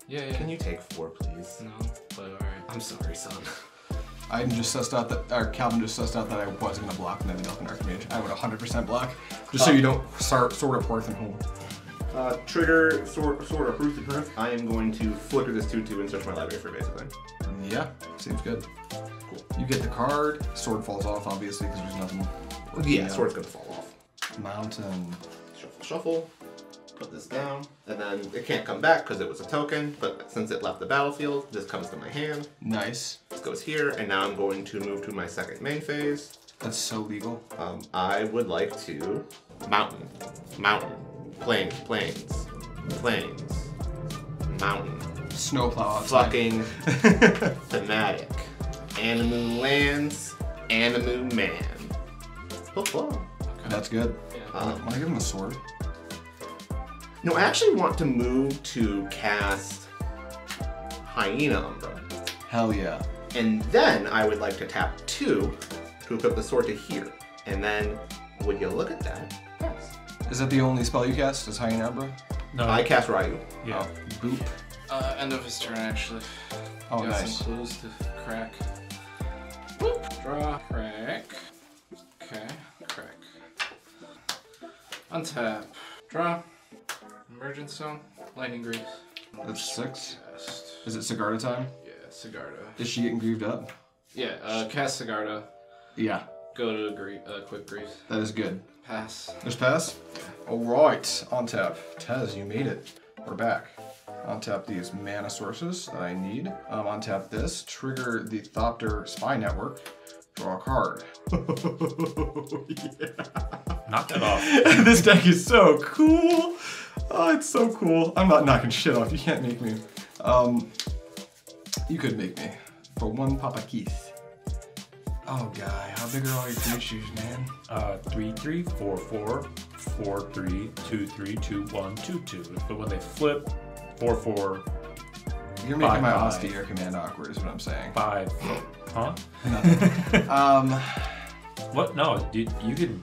Yeah, yeah. can you take four, please? No, but alright. I'm sorry, son. [LAUGHS] I just sussed out that, or Calvin just sussed out that I was gonna block and then Vedalken Archmage. I would 100% block, just so you don't start Sword of Worth and home. Uh, trigger sword, sword of Ruth and Earth. I am going to flicker this 2 2 and search my library for basically. Yeah, seems good. Cool. You get the card, sword falls off obviously because there's nothing. Yeah, sword's gonna fall off. Mountain. Shuffle, shuffle. Put this down, and then it can't come back because it was a token. But since it left the battlefield, this comes to my hand. Nice. This goes here, and now I'm going to move to my second main phase. That's so legal. Um, I would like to mountain, mountain, plains, plains, plains, mountain, Snowplow fucking [LAUGHS] thematic, Animu lands, Animu man. Oh, oh. That's good. Yeah. Uh, want to give him a sword? No, I actually want to move to cast Hyena Umbra. Hell yeah. And then I would like to tap two to equip the sword to here. And then, would you look at that? Yes. Is that the only spell you cast? Is Hyena Umbra? No, I cast Raiyuu. yeah. Oh, boop. Uh, end of his turn, actually. Oh, Got nice. some clues to crack. Boop. Draw, crack. Okay, crack. Untap. Draw. Emergent Stone. Lightning Greaves. That's six. Cast. Is it Sigarda time? Yeah, Sigarda. Is she getting grieved up? Yeah, uh, cast Sigarda. Yeah, Go to gre- uh, Quick Grease. that is good. Pass. There's pass? Alright, on tap. Tez, you made it. We're back. On tap these mana sources that I need. Um, on tap this, trigger the Thopter Spy Network, draw a card. yeah. [LAUGHS] Knock that off. [LAUGHS] this deck is so cool. Oh, it's so cool. I'm not knocking shit off. You can't make me. Um, you could make me for one Papa Keith. Oh, guy, how big are all your shoes, man? Uh, three, three, four, four, four, three, two, three, two, one, two, two. But when they flip, four, four, You're making Five, my five. austere command awkward, is what I'm saying. five. Huh? [LAUGHS] [LAUGHS] Um, What? No, dude, you can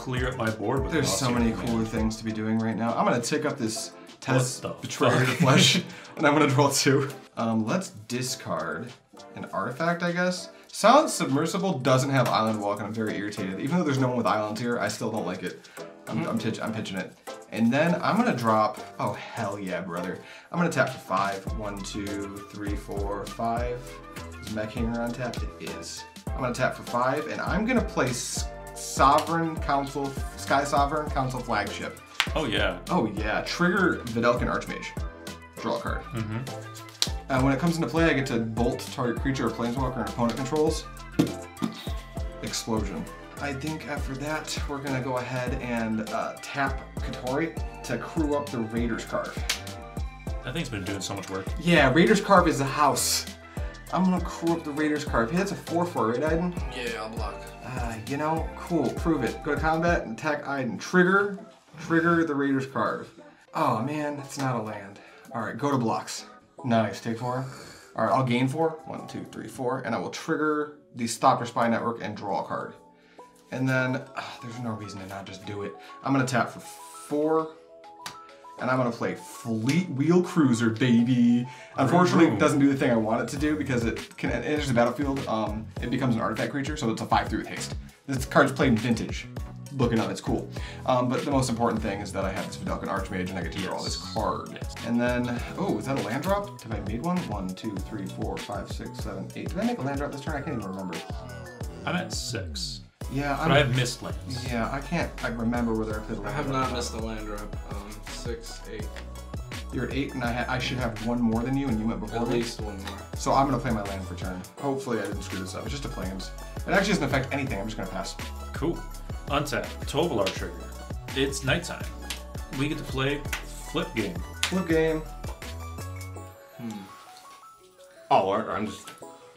clear up my board with there's so many cooler things to be doing right now. I'm gonna tick up this the Betrayer to Flesh, [LAUGHS] and I'm gonna draw two. Um, let's discard an artifact, I guess. Silent Submersible doesn't have Island Walk, and I'm very irritated. Even though there's no one with islands here, I still don't like it. I'm, I'm, pitch, I'm pitching it. And then I'm gonna drop, oh hell yeah, brother. I'm gonna tap for five. One, two, three, four, five. Is Mech Hangar on tap? It is. I'm gonna tap for five, and I'm gonna place Sovereign Consul, Sky Sovereign Consul Flagship. Oh yeah. Oh yeah, trigger Vedalken Archmage. Draw a card. Uh, when it comes into play, I get to bolt target creature or planeswalker and opponent controls. Explosion. I think after that, we're gonna go ahead and uh, tap Kotori to crew up the Raiders Karve. That thing's been doing so much work. Yeah, Raiders Karve is a house. I'm gonna crew up the Raiders Karve. Hey, that's a 4-4, right, Ajdin? Yeah, I'll block. Uh, you know, cool. Prove it. Go to combat and attack Ajdin. Trigger, trigger the Raiders Karve. Oh man, it's not a land. All right, go to blocks. Nice. Take four. All right, I'll gain four. One, two, three, four, and I will trigger the Stop Stopper Spy Network and draw a card. And then ah, there's no reason to not just do it. I'm gonna tap for four. And I'm gonna play Fleetwheel Cruiser, baby. Unfortunately, it doesn't do the thing I want it to do because it can it enters the battlefield. Um, it becomes an artifact creature, so it's a five-three with haste. This card's played in vintage. Looking it up, it's cool. Um, but the most important thing is that I have this Vedalken Archmage and I get to draw all this card. And then, oh, is that a land drop? Have I made one? One, two, three, four, five, six, seven, eight. Did I make a land drop this turn? I can't even remember. I'm at six, Yeah, but I'm, I have missed lands. yeah, I can't. I remember whether I played a I land have not missed a land drop. Um, six, eight. You're at eight, and I, ha- I should have one more than you, and you went before At me. least one more. So I'm gonna play my land for turn. Hopefully I didn't screw this up. It's just a plans. It actually doesn't affect anything. I'm just gonna pass. Cool. Untap. Tovolar trigger. It's nighttime. We get to play flip game. Flip game. Hmm. Oh, or, or I'm just.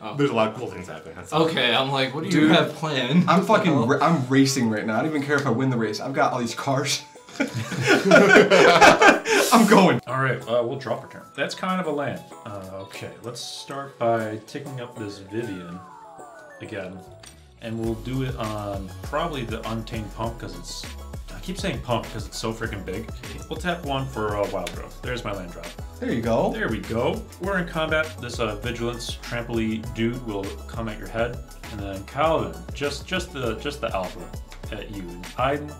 Oh. There's a lot of cool things happening. That's all. Okay, I'm like, what do Dude, you have planned? I'm fucking. [LAUGHS] Ra- I'm racing right now. I don't even care if I win the race. I've got all these cars. [LAUGHS] I'm going. All right, uh, we'll drop a turn. That's kind of a land. Uh, okay, let's start by ticking up this Vivien again, and we'll do it on probably the Untamed Pump because it's. I keep saying pump because it's so freaking big. We'll tap one for uh, Wild Growth. There's my land drop. There you go. There we go. We're in combat. This uh, Vigilance Trampoline dude will come at your head, and then Calvin, just just the just the alpha at you. And Ajdin,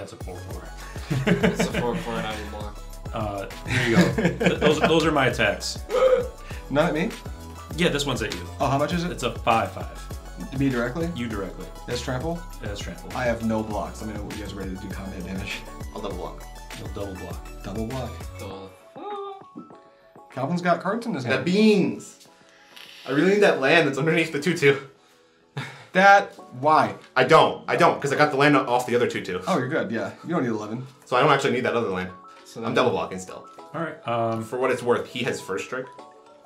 that's a four four. It's a 4 4 and I will block. Uh, there you go. Those those are my attacks. Not me. Yeah, this one's at you. Oh, how much is it? It's a five five. Me directly? You directly. That's trample? That's trample. I have no blocks. Let me know when you guys are ready to do combat damage. I'll double block. You'll double block. Double block. So, Calvin's got cards in his That hand. beans. I really need that land that's underneath the two two. That why? I don't. I don't because I got the land off the other two two. Oh, you're good. Yeah, you don't need eleven. So I don't actually need that other land. so I'm double blocking still. All right. Um. For what it's worth, he has first strike.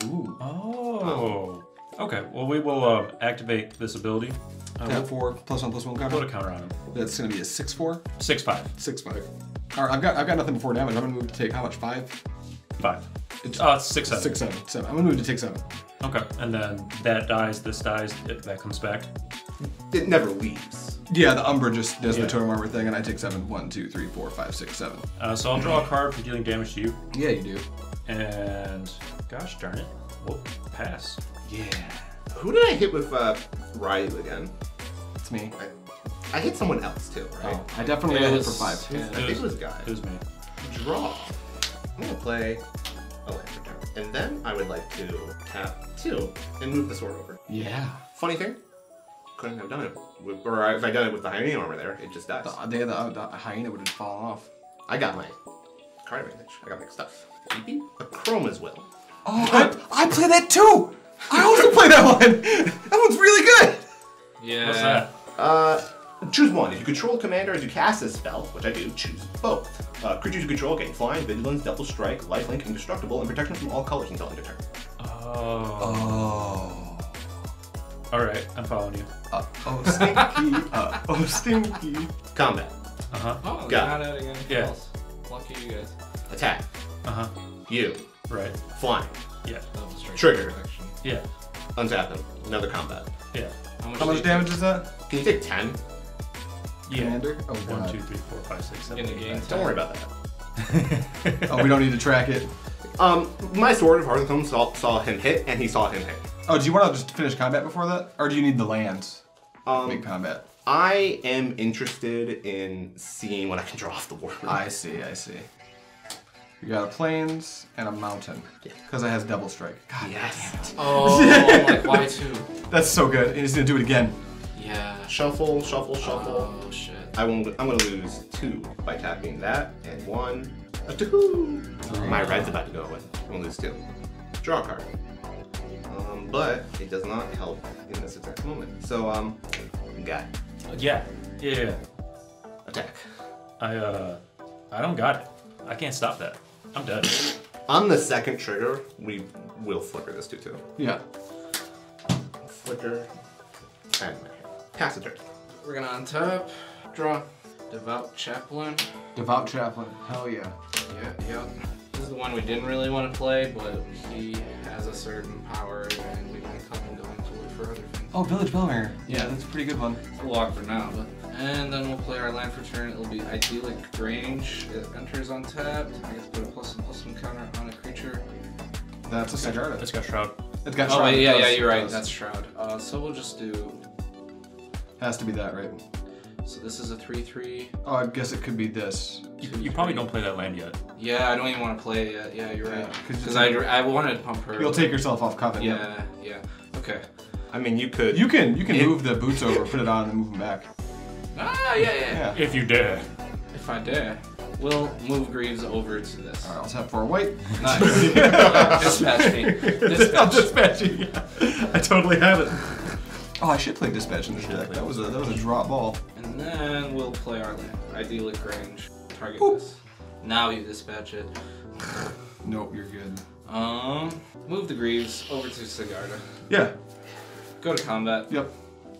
Ooh. Oh. Okay. Well, we will uh, activate this ability. Uh, Tap four plus one plus one we'll counter. put a counter on him. That's gonna be a six four. Six five. Six five. All right, I've got I've got nothing before damage. I'm gonna move to take how much? Five. Five. It's Uh, six seven. six seven seven. I'm gonna move to take seven. Okay. And then that dies. This dies. It, that comes back. It never leaves. Yeah, the Umbra just does Yeah. the totem armor thing, and I take seven. One, two, three, four, five, six, seven. Uh, so I'll draw a card for dealing damage to you. Yeah, you do. And gosh darn it, we'll pass. Yeah, Who did I hit with uh, Raiyuu again? it's me. I, I hit someone else too, right? Oh, I definitely got hit for five. yeah. I think it was Guy. It was me. Draw. I'm gonna play a land return. And then I would like to tap two and move the sword over. Yeah. Funny thing, couldn't have done it. With, or if I done it with the hyena over there, it just dies. The, the, the, the hyena would have fallen off. I got my card advantage. I got my stuff. Maybe Akroma's Will. Oh, I, I play that too. I also play that one. [LAUGHS] That one's really good. Yeah. What's that? Uh, choose one. If you control a commander as you cast this spell, which I do, choose both. Uh, creatures you control gain flying, vigilance, double strike, lifelink, indestructible, and protection from all colors until end of turn. Oh. Oh. All right. I'm following you. Uh, oh, stinky. Uh, oh, stinky. Combat. Uh huh. Oh, Got got it again. Yeah. False. Lucky you guys. Attack. Uh huh. You. Right. Flying. Yeah. Double strike Trigger. protection. Yeah. Untap them. Another combat. Yeah. How do much damage is that? Can you take 10? Yeah. Commander? Oh, One, God. two, three, four, five, six, seven. In the eight, game nine, Don't worry about that. [LAUGHS] Oh, we don't need to track it. Um, my sword of Hearth and Home saw, saw him hit, and he saw him hit. Oh, do you want to just finish combat before that? Or do you need the lands to Um, make combat? I am interested in seeing what I can draw off the board. I see, I see. You got a plains and a mountain. Yeah. Because it has double strike. God, yes. Oh, like why [LAUGHS] two? that's so good. And he's gonna do it again. Yeah. Shuffle, shuffle, shuffle. Oh shit. I will, I'm gonna lose two by tapping that, and one, a two. My red's about to go away. I'm gonna lose two. Draw a card. Um, but it does not help in this exact moment. So, um, guy, Yeah. Yeah. yeah. attack. I uh, I don't got it. I can't stop that. I'm dead. [COUGHS] On the second trigger, we will flicker this two two. Yeah. Flicker, and pass the turn. We're gonna untap, draw, devout chaplain. Devout chaplain. Hell yeah. Yeah, yep. This is the one we didn't really want to play, but he has a certain power, and we can come and go into it for other things. Oh, Village Bellmare. Yeah, that's a pretty good one. We'll walk for now, but and then we'll play our land for turn. It'll be Idyllic Grange. It enters untapped. I get to put a plus and plus one counter on a creature. That's a Sigarda. It's got shroud. It's got Oh shroud. wait, yeah, yeah, you're right. That's shroud. Uh, so we'll just do. Has to be that, right? So this is a three-three. Oh, I guess it could be this. You, you probably don't play that land yet. Yeah, I don't even want to play it yet. Yeah, you're right. 'cause Because it's- I, I wanted to pump her. You'll take yourself off coven. yep. Yeah, yeah. Okay. I mean, you could. You can you can move the boots over, put it on, and move them back. Ah, yeah, yeah. Yeah. If you dare. If I dare, we'll move Greaves over to this. All right, I'll tap for a white. Nice. [LAUGHS] Dispatch me. I'll Dispatch. dispatch you. Yeah. I totally have it. Oh, I should play dispatch in this deck. That was a that was a drop ball. And then we'll play our land. Idyllic Grange. Target Boop. this. Now you dispatch it. [LAUGHS] Nope, you're good. Um, move the Greaves over to Sigarda. Yeah. Go to combat. Yep.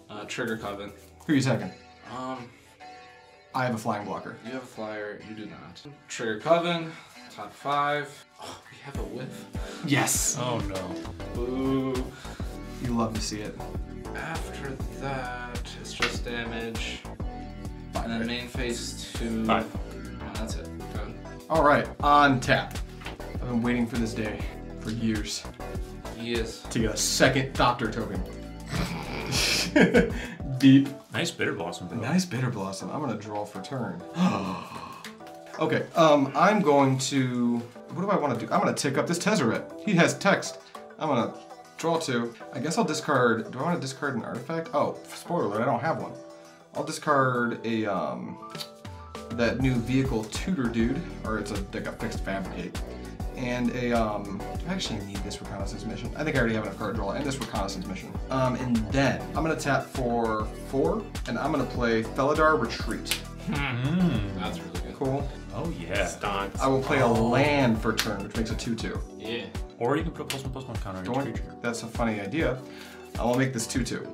Uh, trigger Coven. Who are you second? Um, I have a flying blocker. you have a flyer. You do not. Trigger Coven. Top five. Oh, we have a whiff. Yes. Oh no. Ooh. You love to see it. After that, it's just damage. Five, And then right? main phase two. Five. Oh, that's it. Good. All right, on tap. I've been waiting for this day for years Yes. to get a second Thopter token. Deep. Nice Bitterblossom. Bro. Nice Bitterblossom. I'm gonna draw for turn. [GASPS] okay, um, I'm going to. What do I want to do? I'm gonna tick up this Tezzeret. He has text. I'm gonna draw two. I guess I'll discard. Do I want to discard an artifact? Oh, spoiler alert! I don't have one. I'll discard a um, that new vehicle tutor dude, or it's a like a fixed fabricate, and a um. Do I actually need this reconnaissance mission? I think I already have enough card draw and this reconnaissance mission. Um, and then I'm gonna tap for four, and I'm gonna play Felidar Retreat. Mm. That's really good. Cool. Oh yeah. Stunts. I will play a land for turn, which makes a two-two. Yeah. Or you can put a plus one plus one counter on Don't each creature. That's a funny idea. I will make this two-two.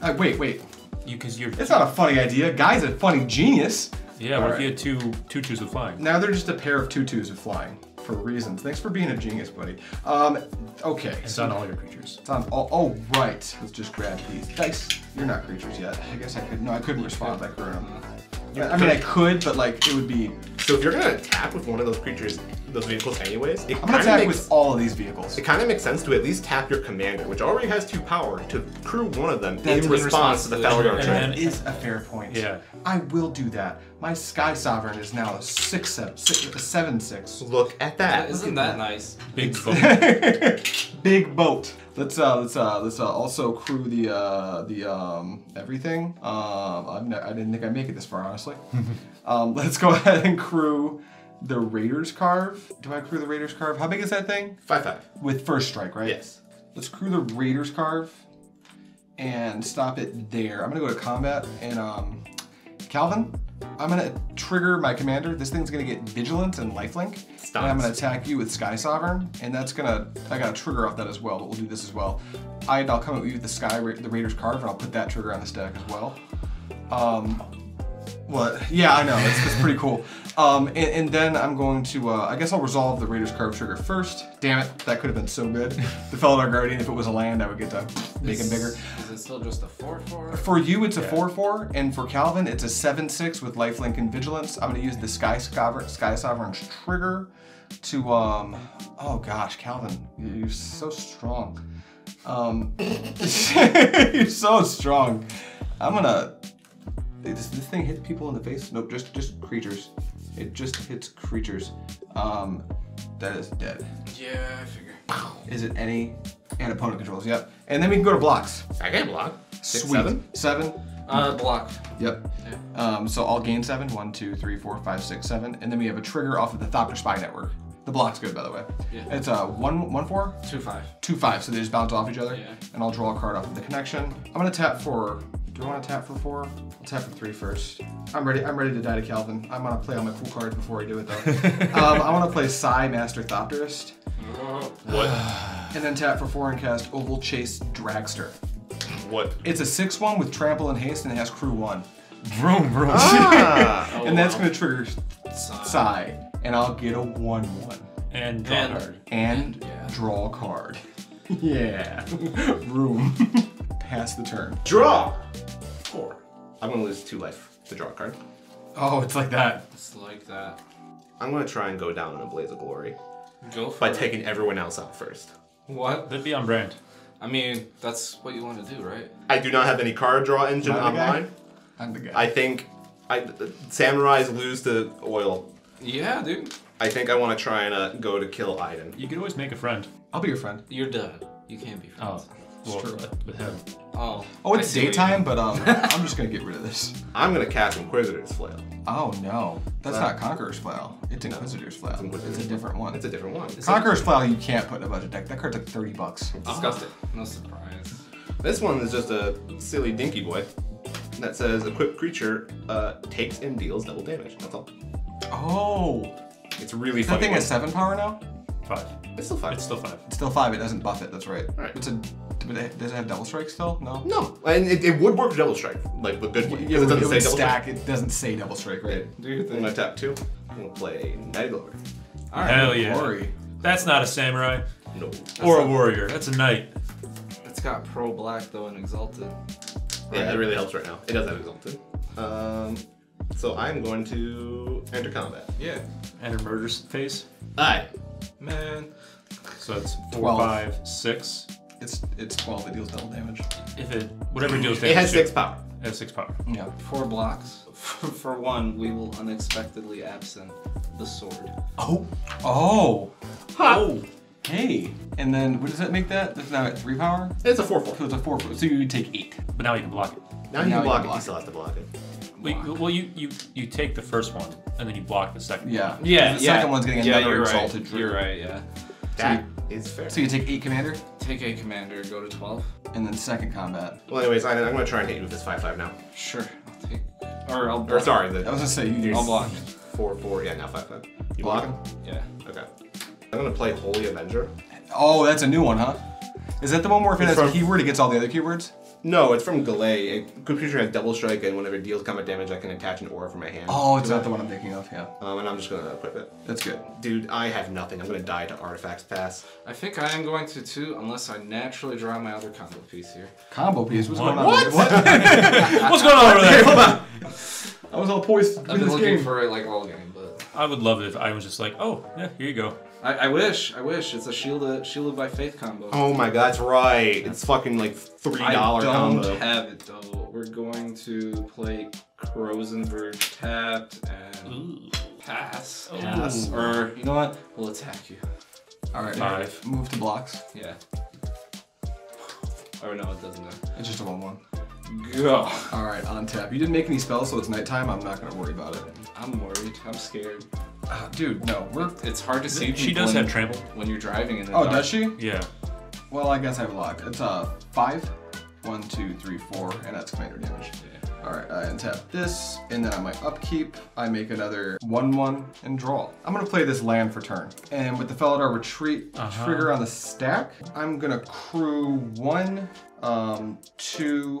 Uh, wait, wait. You because you're. It's not a funny idea. Guy's a funny genius. Yeah. What if you had two two twos with flying? Now they're just a pair of two-twos with flying for reasons. Thanks for being a genius, buddy. Um, okay. It's on all your creatures. It's on. Oh, oh, right. Let's just grab these dice. You're not creatures yet. I guess I could. No, I couldn't respond by Kurunum. I mean, I could, but like it would be. So if you're gonna attack with one of those creatures, those vehicles anyways, it I'm gonna kind of attack makes with all of these vehicles. it kind of makes sense to at least tap your commander, which already has two power, to crew one of them That's in in response to the Felidar And trick. That is a fair point. Yeah. I will do that. My Sky Sovereign is now a six seven, six, a seven six. Look at that. Isn't that nice? Big vote. Big boat. [LAUGHS] Let's uh let's uh let's uh also crew the uh the um everything. Um ne- I didn't think I'd make it this far honestly. [LAUGHS] um let's go [LAUGHS] ahead and crew the Raiders Karve. Do I crew the Raiders Karve? How big is that thing? Five five. With first strike, right? Yes. Let's crew the Raiders Karve and stop it there. I'm gonna go to combat and um Calvin, I'm gonna trigger my commander. This thing's gonna get Vigilant and lifelink. Stop. And I'm gonna attack you with Sky Sovereign, and that's gonna I got a trigger off that as well, but we'll do this as well. I, I'll come at you with the Sky Ra- the Raiders Karve, and I'll put that trigger on this deck as well. Um, what? Yeah, I know. It's, it's pretty cool. Um, and, and then I'm going to, uh, I guess I'll resolve the Raiders card trigger first. Damn it, that could have been so good. [LAUGHS] the Felidar Guardian, if it was a land, I would get to make it bigger. Is it still just a 4 4? For you, it's a 4-4, and for Calvin, it's a 7-6 with lifelink and vigilance. I'm gonna use the Sky Sovereign, Sky Sovereign's trigger to, um, oh gosh, Calvin, you're so strong. Um, [LAUGHS] you're so strong. I'm gonna. Does this thing hits people in the face? Nope, just just creatures. It just hits creatures. Um, that is dead. Yeah, I figure. Is it any? And opponent controls. Yep. And then we can go to blocks. I can block. Six, Sweet. seven. Seven. Uh, block. Yep. Yeah. Um, so I'll gain seven. One, two, three, four, five, six, seven. And then we have a trigger off of the Thopter Spy Network. The block's good, by the way. Yeah. It's a one, one, four, 2 5. two, five. So they just bounce off each other. Yeah. And I'll draw a card off of the connection. I'm gonna tap for. Do I want to tap for four? I'll tap for three first. I'm ready. I'm ready to die to Calvin. I'm gonna play all my cool cards before I do it though. [LAUGHS] um, I want to play Sai Master Thopterist, What? [SIGHS] and then tap for four and cast Ovalchase Dragster. What? It's a six one with trample and haste, and it has crew one. Vroom vroom. [LAUGHS] Ah! and that's wow. gonna trigger Sai. Sai, and I'll get a one one And draw And- card. and Yeah. draw a card. [LAUGHS] yeah, room. Pass the turn. Draw. Four. I'm gonna lose two life to draw a card. Oh, it's like that. It's like that. I'm gonna try and go down in a blaze of glory Go for by it. taking everyone else out first. What? That'd be on brand. I mean, that's what you want to do, right? I do not have any card draw engine Am I the guy? online. I'm the guy. I think I samurais lose to oil. Yeah, dude. I think I want to try and uh, go to kill Ajdin. You can always make a friend. I'll be your friend. You're dead. You can't be friends. Oh, well, true. with- with him. Oh. Oh, it's see what you daytime, but um, [LAUGHS] I'm just gonna get rid of this. I'm gonna cast Inquisitor's Flail. Oh no, that's That- not Conqueror's Flail. It's Inquisitor's Flail. Inquisitor's It's a different one. It's a different one. Conqueror's Flail you can't put in a budget deck. That card's like 30 bucks. disgusting. No surprise. This one is just a silly dinky boy that says equipped creature uh, takes and deals double damage. That's all. Oh, It's really is that funny. thing has seven power now? Five. It's still fine. It's still five. It's still five. It doesn't buff it. That's right. Right. It's a. but it- Does it have double strike still? No. no, and it, it would work with double strike, like the good one. Yeah, it, it doesn't it say double stack. It doesn't say double strike, right? strike. Do your thing. I'm gonna tap two. I'm gonna play Night Glover. All right. Hell yeah. Glory. That's not a samurai No. or a warrior. That's a knight. It's got pro black though and exalted. Yeah, it really helps right now. It does have exalted. Um, so I'm going to enter combat. Yeah. Enter murder phase. Aye. Man. So it's four, Twelve. five, six. It's it's 12. It deals double damage. If it whatever deals damage. It has to- six power. It has six power. Yeah. Four blocks. [LAUGHS] For one, we will unexpectedly absent the sword. Oh. Oh. Oh. Hey. And then what does that make that? That's now at three power. It's a 4 4. So it's a four. So you would take eight. But now you can block it. Now Now you you can block can it, block you still have to block it. Wait, well, you, you you take the first one and then you block the second. Yeah. one. Yeah, The yeah. second one's getting yeah, another you're exalted right. You're right, yeah. That is fair. So you take eight commander, Take a commander, go to 12. and then second combat. Well, anyways, I, I'm going to try and hit you with this 5 5 now. Sure. I'll take. Or I'll Or block. sorry, I was gonna say you. I'll block. 4 4. Yeah, now 5 5. You blocking? Yeah. Okay. I'm going to play Holy Avenger. Oh, that's a new one, huh? Is that the one where if it has a keyword, it gets all the other keywords? No, it's from Galay. A good creature has double strike, and whenever it deals combat damage, I can attach an aura from my hand. Oh, it's not the one I'm thinking of. Yeah, Um, and I'm just going to equip it. that's good. Dude, I have nothing. I'm going to die to Artifacts Pass. I think I am going to too, unless I naturally draw my other combo piece here. Combo piece. What's What? going on? What? [LAUGHS] What's going on over there? Hold [LAUGHS] on. I was all poised I've win been this looking game. for it like all game, but I would love it if I was just like, oh yeah, here you go. I, I wish, I wish it's a shielded shielded by faith combo. Oh my god, that's right. It's fucking like $3 I don't combo. have it though. We're going to play Crozenberg tapped and Ooh. pass. Oh. Pass. Or you know what? We'll attack you. All right, Five. Move to blocks. Yeah. Or no, it doesn't. Matter. It's just a one-one. Go. All right, on tap. You didn't make any spells, so it's nighttime. I'm not gonna worry about it. I'm worried. I'm scared. Uh, dude, no. We're. It's hard to see. She does when, have trample. when you're driving in the Oh, dark. does she? Yeah. Well, I guess I have a lock. It's uh five. One, two, three, four, and that's commander damage. Yeah. All right, I untap this, and then on my upkeep, I make another one-one and draw. I'm gonna play this land for turn, and with the Felidar Retreat Uh-huh. trigger on the stack, I'm gonna crew one, um, two,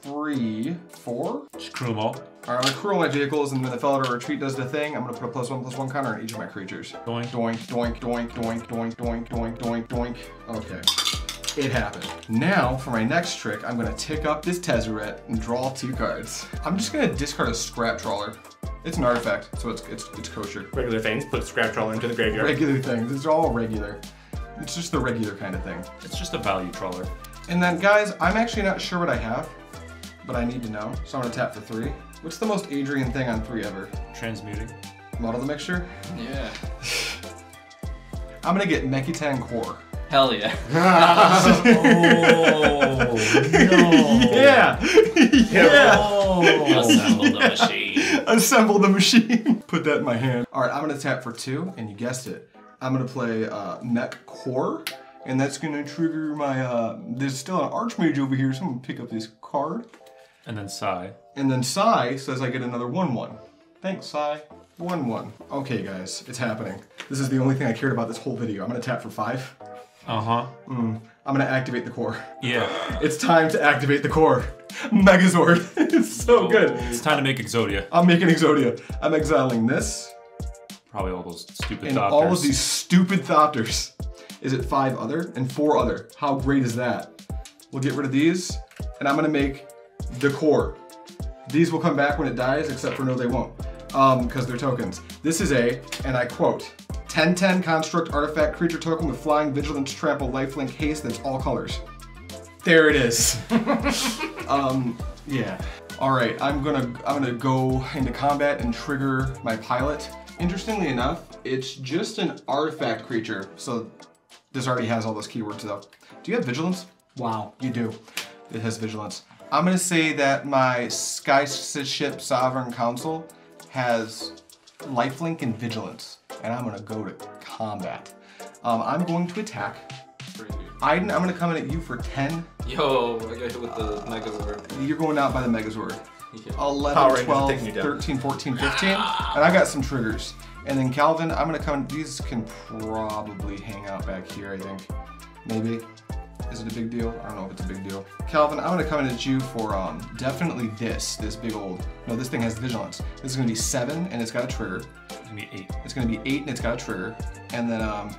three, four. Just crew them all. All right, I'm gonna crew all my vehicles, and when the Felidar Retreat does the thing, I'm gonna put a plus one, plus one counter on each of my creatures. Doink. Doink, doink, doink, doink, doink, doink, doink, doink, doink. Okay. It happened. Now, for my next trick, I'm gonna tick up this Tezzeret and draw two cards. I'm just gonna discard a Scrap Trawler. It's an artifact, so it's it's, it's kosher. Regular things, put Scrap Trawler into the graveyard. Regular things. It's all regular. It's just the regular kind of thing. It's just a value trawler. And then, guys, I'm actually not sure what I have, but I need to know, so I'm gonna tap for three. What's the most Adrian thing on three ever? Transmuting. Muddle the mixture? Yeah. [LAUGHS] I'm gonna get Mechtitan Core. Hell yeah. [LAUGHS] Oh no. Yeah! yeah! [LAUGHS] Assemble the machine. Assemble the machine. Put that in my hand. All right, I'm gonna tap for two, and you guessed it. I'm gonna play uh, Mech Core, and that's gonna trigger my. Uh, there's still an Archmage over here, so I'm gonna pick up this card. And then Sai. And then Sai says I get another 1 1. Thanks, Sai. 1 1. Okay, guys, it's happening. This is the only thing I cared about this whole video. I'm gonna tap for 5. Uh huh. I'm gonna activate the core. Yeah. [LAUGHS] It's time to activate the core. Megazord. [LAUGHS] it's so good. It's time to make Exodia. I'm making Exodia. I'm exiling this Probably all those stupid and doctors. all of these stupid Thopters. Is it five other and four other? How great is that? We'll get rid of these, and I'm gonna make the core. These will come back when it dies, except for no, they won't, um, because they're tokens. This is a, and I quote, 10-10 construct artifact creature token with flying, vigilance, trample, lifelink, haste. That's all colors. There it is. [LAUGHS] um, yeah. All right, I'm gonna I'm gonna go into combat and trigger my pilot. Interestingly enough, it's just an artifact creature, so this already has all those keywords though. Do you have vigilance? Wow, you do. It has vigilance. I'm gonna say that my Skyship Sovereign Consul has lifelink and vigilance, and I'm gonna go to combat. Um, I'm going to attack. Ajdin, I'm gonna come in at you for 10. Yo, I got hit with the Megazord. You're going out by the Megazord. Yeah. 11, Power 12, taking you down. 13, 14, 15. And I got some triggers. And then Calvin, I'm gonna come, these can probably hang out back here, I think. Maybe. Is it a big deal? I don't know if it's a big deal. Calvin, I'm gonna come in at you for um, definitely this, this big old, no, this thing has vigilance. This is gonna be seven and it's got a trigger. It's gonna be eight. It's gonna be eight and it's got a trigger. And then um,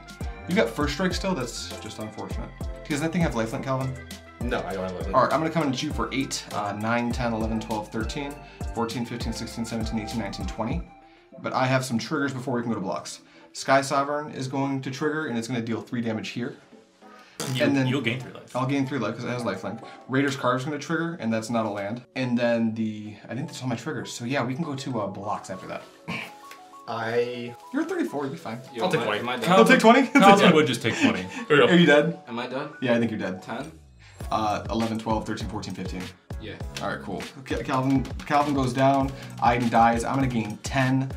you got first strike still? That's just unfortunate. Does that thing have lifelink, Calvin? No, I don't have eleven. All right, I'm gonna come in at you for 8, uh, 9, 10, 11, 12, 13, 14, 15, 16, 17, 18, 19, 20. But I have some triggers before we can go to blocks. Sky Sovereign is going to trigger and it's gonna deal 3 damage here. You, And then- you'll gain three life. I'll gain 3 life because it has lifelink. Raider's Karve is gonna trigger and that's not a land. And then the, I think that's all my triggers. So yeah, we can go to uh, blocks after that. I. You're at 34, you'll be fine. Yo, I'll take am I- twenty. Am I I'll done? take 20? Carlton [LAUGHS] would just take 20. Are you dead? Am I dead? Yeah, I think you're dead. 10? Uh, 11, 12, 13, 14, 15. Yeah. All right, cool. Calvin Calvin goes down. Ajdin dies. I'm gonna gain 10,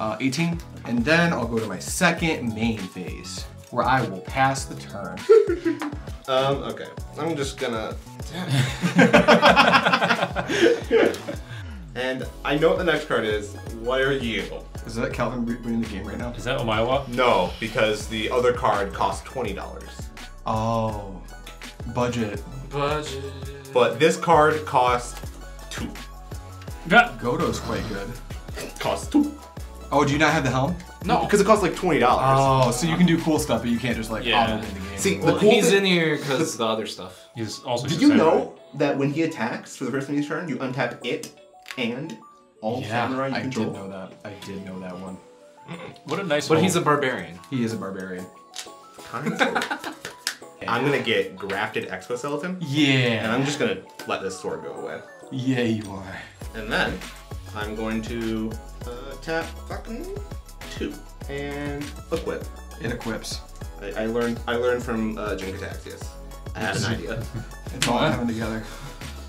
uh, 18, and then I'll go to my second main phase where I will pass the turn. [LAUGHS] Um. Okay. I'm just gonna. [LAUGHS] and I know what the next card is. What are you? Is that Calvin winning the game right now? Is that Omawa? No, because the other card costs twenty dollars. Oh, budget. Budget. But this card costs two. Yeah. Godo's quite good. Costs two. Oh, do you not have the helm? No. Because it costs like twenty dollars. Oh, so you can do cool stuff, but you can't just like Yeah. auto win the game. See, well, the cool he's thing- in here because the other stuff. He's also Did you samurai. know that when he attacks for the first of his turn, you untap it and all yeah, samurai you I control? did know that. I did know that one. What a nice But home. he's a barbarian. He is a barbarian. [LAUGHS] I'm gonna get grafted exoskeleton, Yeah. and I'm just gonna let this sword go away. Yeah, you are. And then I'm going to uh, tap fucking two and equip. It equips. I, I learned I learned from uh, Jin yes. I had an idea. [LAUGHS] It's all What? coming together.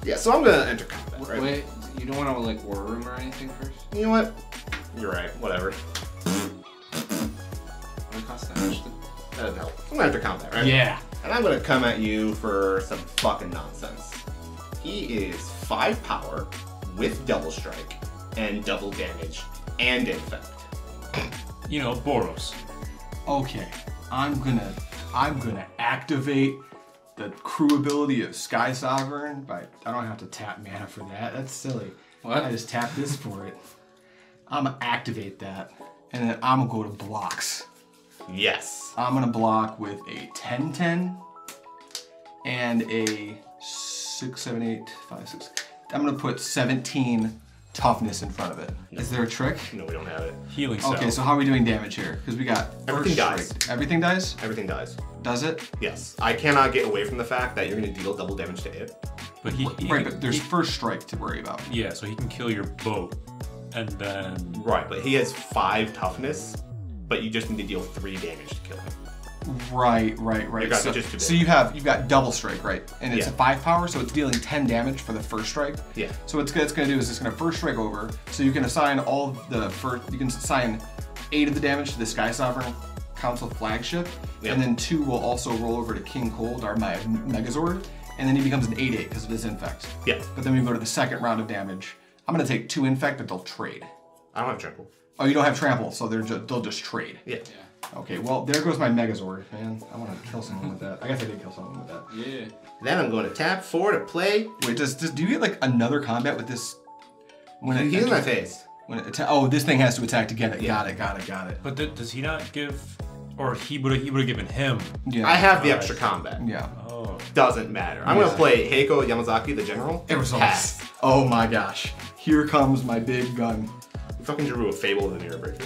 Yeah, so I'm gonna enter combat. Right? Wait, you don't want to like war room or anything first? You know what? You're right. Whatever. What cost damage? That doesn't help. I'm gonna enter combat, right? Yeah. And I'm gonna come at you for some fucking nonsense. He is five power with double strike and double damage and infect. you know, Boros. Okay, I'm gonna I'm gonna activate the crew ability of Sky Sovereign, but I don't have to tap mana for that. That's silly. What? I just tap this for it. I'm gonna activate that, and then I'm gonna go to blocks. Yes. I'm gonna block with a 10-10 and a 6, 7, 8, 5, 6. I'm gonna put 17 toughness in front of it. Is there a trick? No, we don't have it. Healing cell. Okay, so how are we doing damage here? Because we got Everything first dies. strike. Everything dies? Everything dies. Does it? Yes. I cannot get away from the fact that you're gonna deal double damage to it. But he, he Right, can- but there's he- first strike to worry about. yeah, so he can kill your boat, and then Right, but he has five toughness, but you just need to deal three damage to kill him. Right, right, right. So, just too big. so you have you've got double strike, right? And it's Yeah. a five power, so it's dealing ten damage for the first strike. Yeah. So what it's gonna, do is it's gonna first strike over. So you can assign all the first. You can assign eight of the damage to the Sky Sovereign Consul flagship, and then two will also roll over to King Cold, our my Megazord, and then he becomes an eight eight because of his infect. Yeah. But then we go to the second round of damage. I'm gonna take two infect, but they'll trade. I don't have trample. Oh, you don't have trample, so they're just, they'll just trade. Yeah. Okay, well there goes my Megazord, man. I want to kill someone with that. I guess I did kill someone with that. Yeah. Then I'm going to tap four to play. Wait, does, does do you get like another combat with this? When it He's in my face. When it oh, this thing has to attack to get it. Got it. Got it. Got it. but th- does he not give, or he would he would have given him? Yeah. I have the Alright. extra combat. Yeah. Oh, Doesn't matter. I'm gonna play Heiko Yamazaki, the general. It was Pass. Oh my gosh. Here comes my big gun. Fucking drew a fable of the mirror breaker.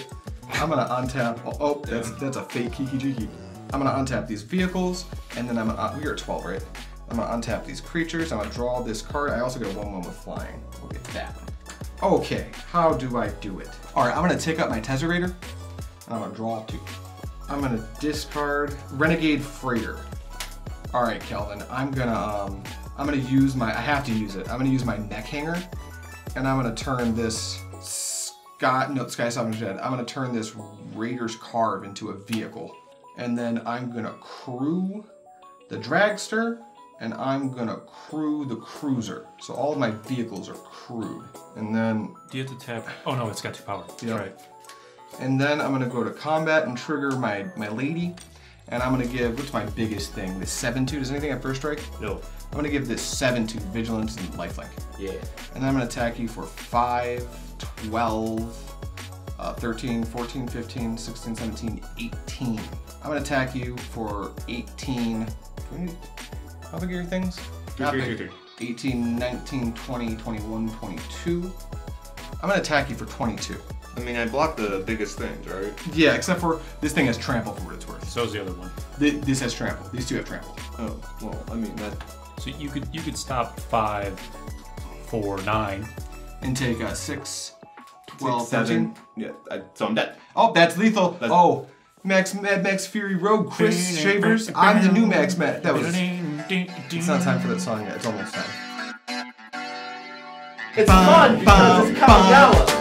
I'm gonna untap. Oh, oh, that's that's a fake Kiki Jiki. I'm gonna untap these vehicles, and then I'm gonna. Uh, we are 12, right? I'm gonna untap these creatures. I'm gonna draw this card. I also get a one-one with flying. We'll get that. one. Okay, how do I do it? All right, I'm gonna take up my Tesserator, and I'm gonna draw two. I'm gonna discard Renegade Freighter. All right, Kelvin. I'm gonna um, I'm gonna use my. I have to use it. I'm gonna use my Mech Hangar, and I'm gonna turn this Sky. No, Sky Summoner's dead. I'm gonna turn this Raider's Karve into a vehicle, and then I'm gonna crew the dragster, and I'm gonna crew the cruiser. So all of my vehicles are crewed, and then do you have to tap? Oh no, it's got two power. That's Yeah. right. and then I'm gonna go to combat and trigger my my lady, and I'm gonna give what's my biggest thing? The seven two. Does anything have first strike? No. I'm gonna give this seven two vigilance and lifelink. Yeah. And then I'm gonna attack you for 5, 12, uh, 13, 14, 15, 16, 17, 18. I'm gonna attack you for 18. Can we- How big are your things? Got three, me. three, 18, 19, 20, 21, 22. I'm gonna attack you for 22. I mean, I blocked the biggest things, right? Yeah, except for this thing has trample for what it's worth. So So's the other one. Th- This has trample. These two have trample. Oh, well, I mean, that. So you could you could stop five, four, nine. And take a 6, 12, Six, seven. 13. Yeah, I, so I'm dead. Oh, that's lethal. That's- oh, Max Mad Max Fury Rogue Chris Shavers. I'm the new Max Matt. That was. It's not time for that song yet. It's almost time. It's fun because it's Kamigawa.